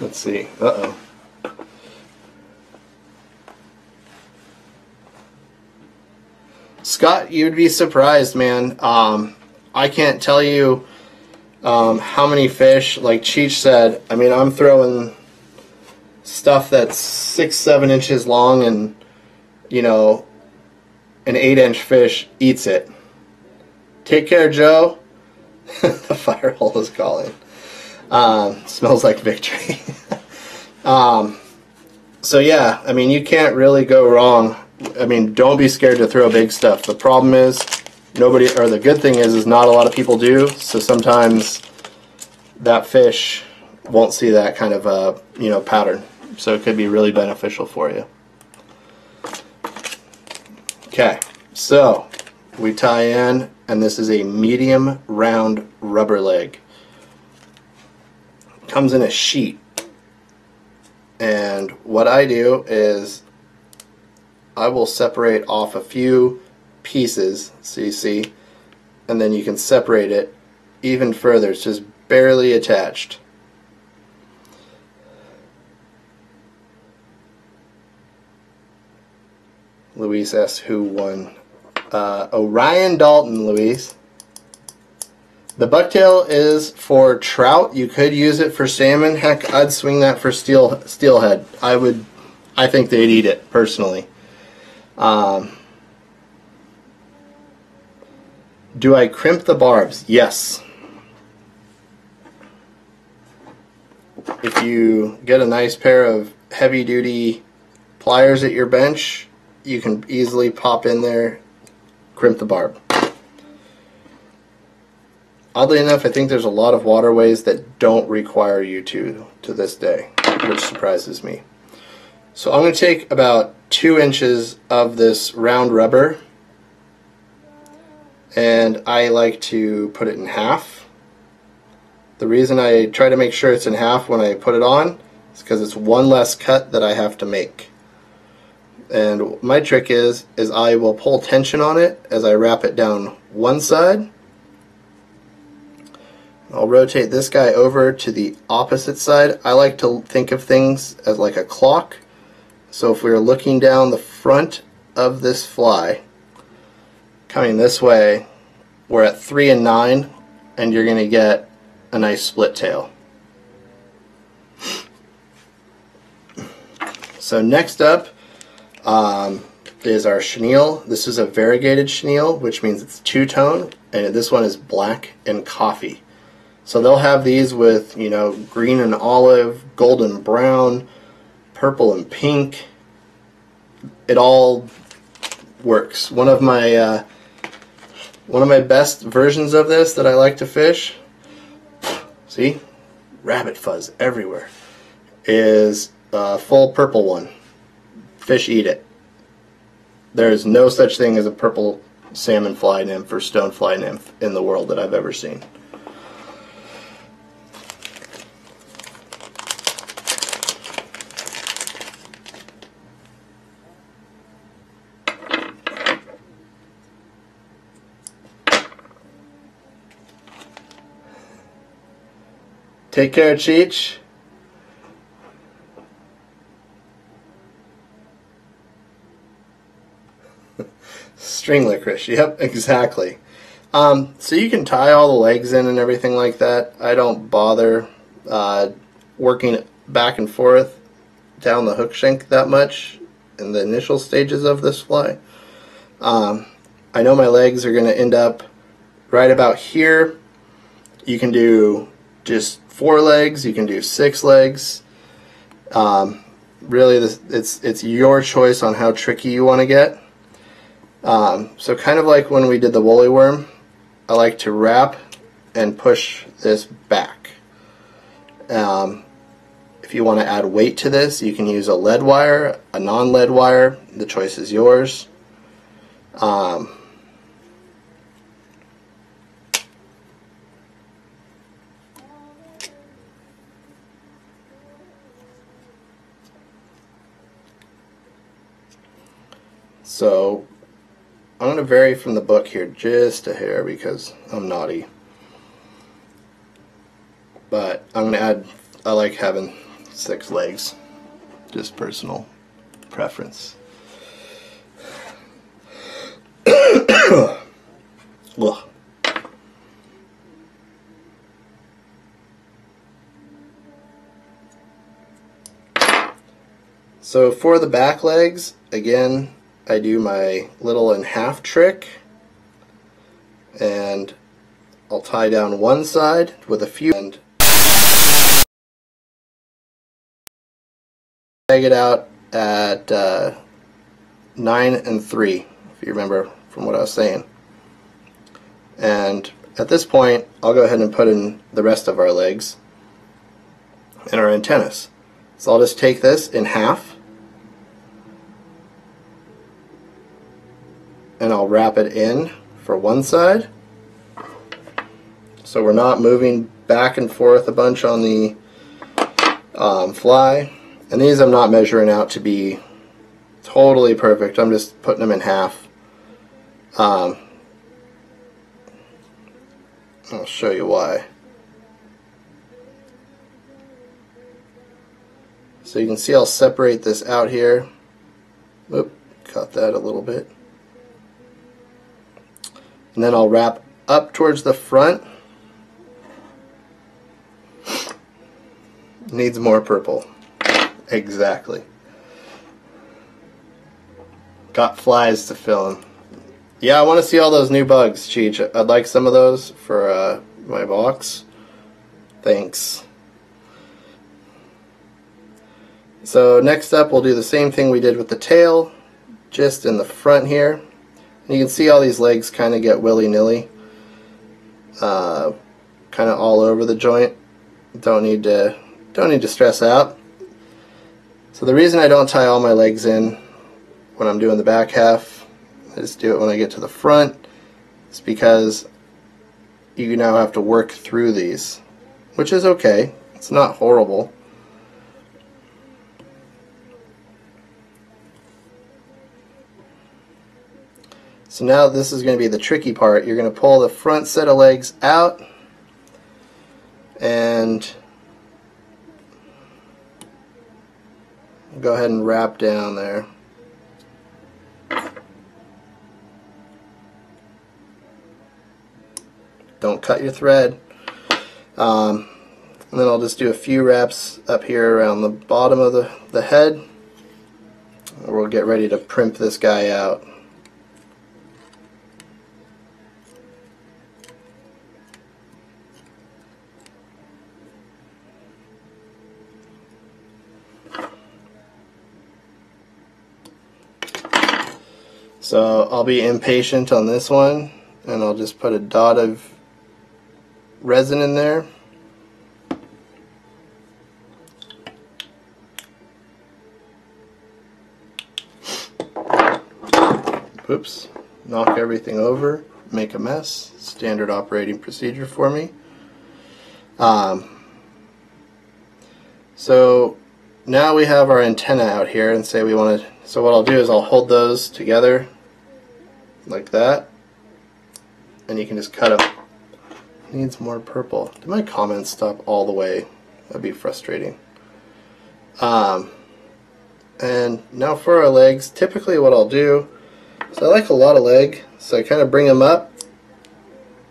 Let's see. Uh oh. Scott, you'd be surprised, man. Um, I can't tell you um, how many fish, like Cheech said, I mean, I'm throwing stuff that's six, seven inches long and, you know, an eight inch fish eats it. Take care, Joe. the Firehole is calling. Um, smells like victory. um, so yeah, I mean, you can't really go wrong. I mean, don't be scared to throw big stuff. The problem is nobody, or the good thing is, is not a lot of people do. So sometimes that fish won't see that kind of a you know pattern. So it could be really beneficial for you. Okay, so we tie in, and this is a medium round rubber leg. Comes in a sheet. And what I do is I will separate off a few pieces, so you see, and then you can separate it even further. It's just barely attached. Luis asks who won. Uh, Orion Dalton, Luis. The bucktail is for trout. You could use it for salmon. Heck, I'd swing that for steel steelhead. I would. I think they'd eat it personally. Um, do I crimp the barbs? Yes. If you get a nice pair of heavy duty pliers at your bench, you can easily pop in there, crimp the barb. Oddly enough, I think there's a lot of waterways that don't require you to to this day, which surprises me. So I'm going to take about two inches of this round rubber and I like to put it in half. The reason I try to make sure it's in half when I put it on is because it's one less cut that I have to make. And my trick is, is I will pull tension on it as I wrap it down one side. I'll rotate this guy over to the opposite side. I like to think of things as like a clock. So if we are looking down the front of this fly, coming this way, we're at 3 and 9, and you're going to get a nice split tail. So next up, um, is our chenille. This is a variegated chenille, which means it's two-tone, and this one is black and coffee. So they'll have these with, you know, green and olive, golden brown, purple and pink. It all works. One of my uh, one of my best versions of this that I like to fish, see, rabbit fuzz everywhere, is a full purple one. Fish eat it. There is no such thing as a purple salmon fly nymph or stone fly nymph in the world that I've ever seen. Take care, Cheech. String licorice. Yep, exactly. Um, so you can tie all the legs in and everything like that. I don't bother uh, working back and forth down the hook shank that much in the initial stages of this fly. Um, I know my legs are going to end up right about here. You can do just four legs. You can do six legs. Um, really, this, it's it's your choice on how tricky you want to get. Um, so kind of like when we did the woolly worm, I like to wrap and push this back. Um, if you want to add weight to this, you can use a lead wire, a non-lead wire. The choice is yours. Um, so I'm going to vary from the book here just a hair because I'm naughty. But I'm going to add, I like having six legs. Just personal preference. Ugh. So for the back legs, again, I do my little and half trick and I'll tie down one side with a few and leg it out at uh, 9 and 3 if you remember from what I was saying. And at this point I'll go ahead and put in the rest of our legs and our antennas. So I'll just take this in half and I'll wrap it in for one side. So we're not moving back and forth a bunch on the um, fly. And these I'm not measuring out to be totally perfect. I'm just putting them in half. Um, I'll show you why. So you can see I'll separate this out here. Oop, cut that a little bit and then I'll wrap up towards the front. Needs more purple. Exactly. Got flies to fill in. Yeah I want to see all those new bugs Cheech. I'd like some of those for uh, my box. Thanks. So next up we'll do the same thing we did with the tail just in the front here and you can see all these legs kind of get willy-nilly. Uh, kind of all over the joint. Don't need to don't need to stress out. So the reason I don't tie all my legs in when I'm doing the back half, I just do it when I get to the front, is because you now have to work through these, which is okay. It's not horrible. So now this is going to be the tricky part. You're going to pull the front set of legs out and go ahead and wrap down there. Don't cut your thread. Um, and then I'll just do a few wraps up here around the bottom of the, the head. We'll get ready to primp this guy out. So I'll be impatient on this one and I'll just put a dot of resin in there. Oops, knock everything over, make a mess, standard operating procedure for me. Um, so now we have our antenna out here and say we want to, so what I'll do is I'll hold those together like that. And you can just cut them needs more purple. Did my comments stop all the way? That'd be frustrating. Um, and now for our legs. Typically what I'll do so I like a lot of leg so I kind of bring them up.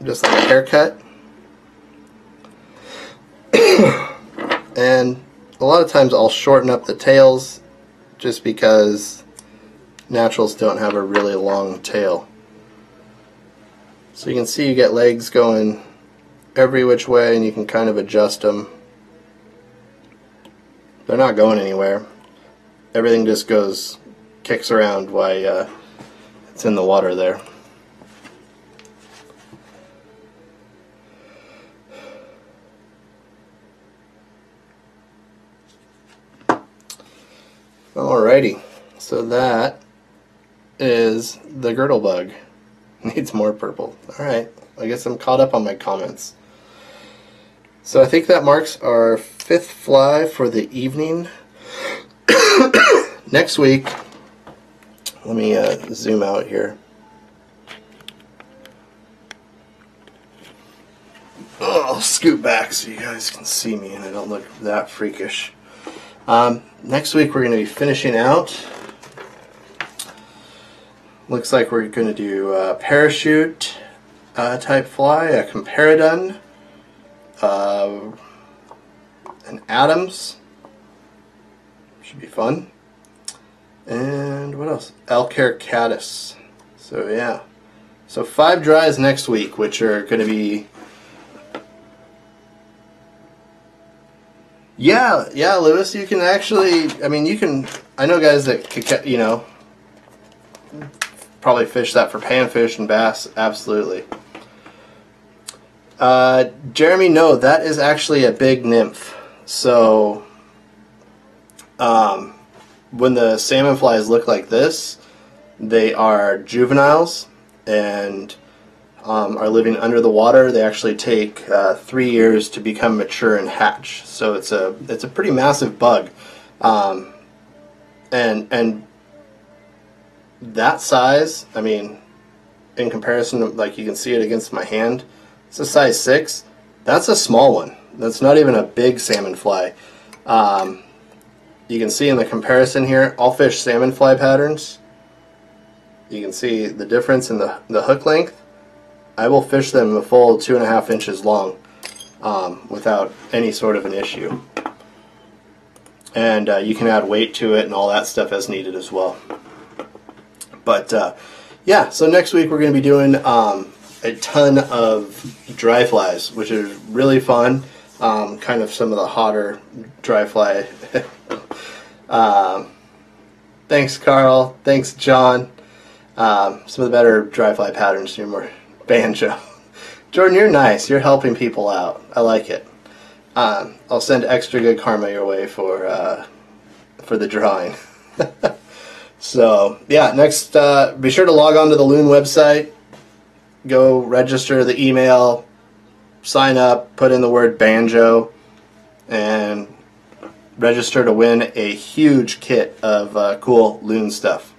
Just like a haircut. And a lot of times I'll shorten up the tails just because naturals don't have a really long tail. So you can see you get legs going every which way and you can kind of adjust them. They're not going anywhere. Everything just goes, kicks around while uh, it's in the water there. Alrighty, so that is the girdle bug. Needs more purple. Alright, I guess I'm caught up on my comments. So I think that marks our fifth fly for the evening. Next week, let me uh, zoom out here. Oh, I'll scoot back so you guys can see me and I don't look that freakish. Um, next week we're going to be finishing out. Looks like we're going to do a parachute uh, type fly, a comparadun, uh, an Adams. Should be fun. And what else? Elk Hair caddis. So yeah. So five dries next week, which are going to be Yeah, yeah, Lewis, you can actually. I mean, you can. I know guys that could, you know, probably fish that for panfish and bass. Absolutely. Uh, Jeremy, no, that is actually a big nymph. So, um, when the salmon flies look like this, they are juveniles and um, are living under the water. They actually take uh, three years to become mature and hatch. So it's a it's a pretty massive bug, um, and and that size. I mean, in comparison, like you can see it against my hand, it's a size six. That's a small one. That's not even a big salmon fly. Um, you can see in the comparison here, all fish salmon fly patterns. You can see the difference in the, the hook length I will fish them a full two and a half inches long um, without any sort of an issue. And uh, you can add weight to it and all that stuff as needed as well. But uh, yeah, so next week we're going to be doing um, a ton of dry flies, which is really fun. Um, kind of some of the hotter dry fly. um, thanks, Carl. Thanks, John. Um, some of the better dry fly patterns. You're more banjo. Jordan, you're nice. You're helping people out. I like it. Um, I'll send extra good karma your way for uh, for the drawing. so yeah, next uh, be sure to log on to the Loon website. Go register the email, sign up, put in the word banjo, and register to win a huge kit of uh, cool Loon stuff.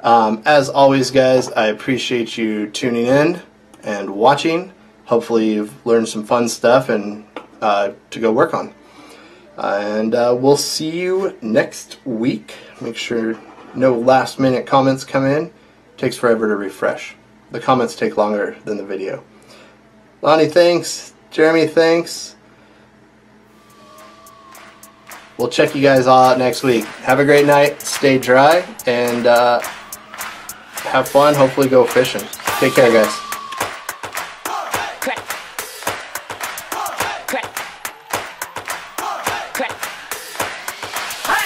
Um, as always, guys, I appreciate you tuning in and watching. Hopefully, you've learned some fun stuff and uh, to go work on. and uh, we'll see you next week. Make sure no last minute comments come in. Takes forever to refresh. The comments take longer than the video. Lonnie, thanks. Jeremy, thanks. We'll check you guys all out next week. Have a great night. Stay dry and. Uh, have fun. Hopefully, go fishing. Take care, guys.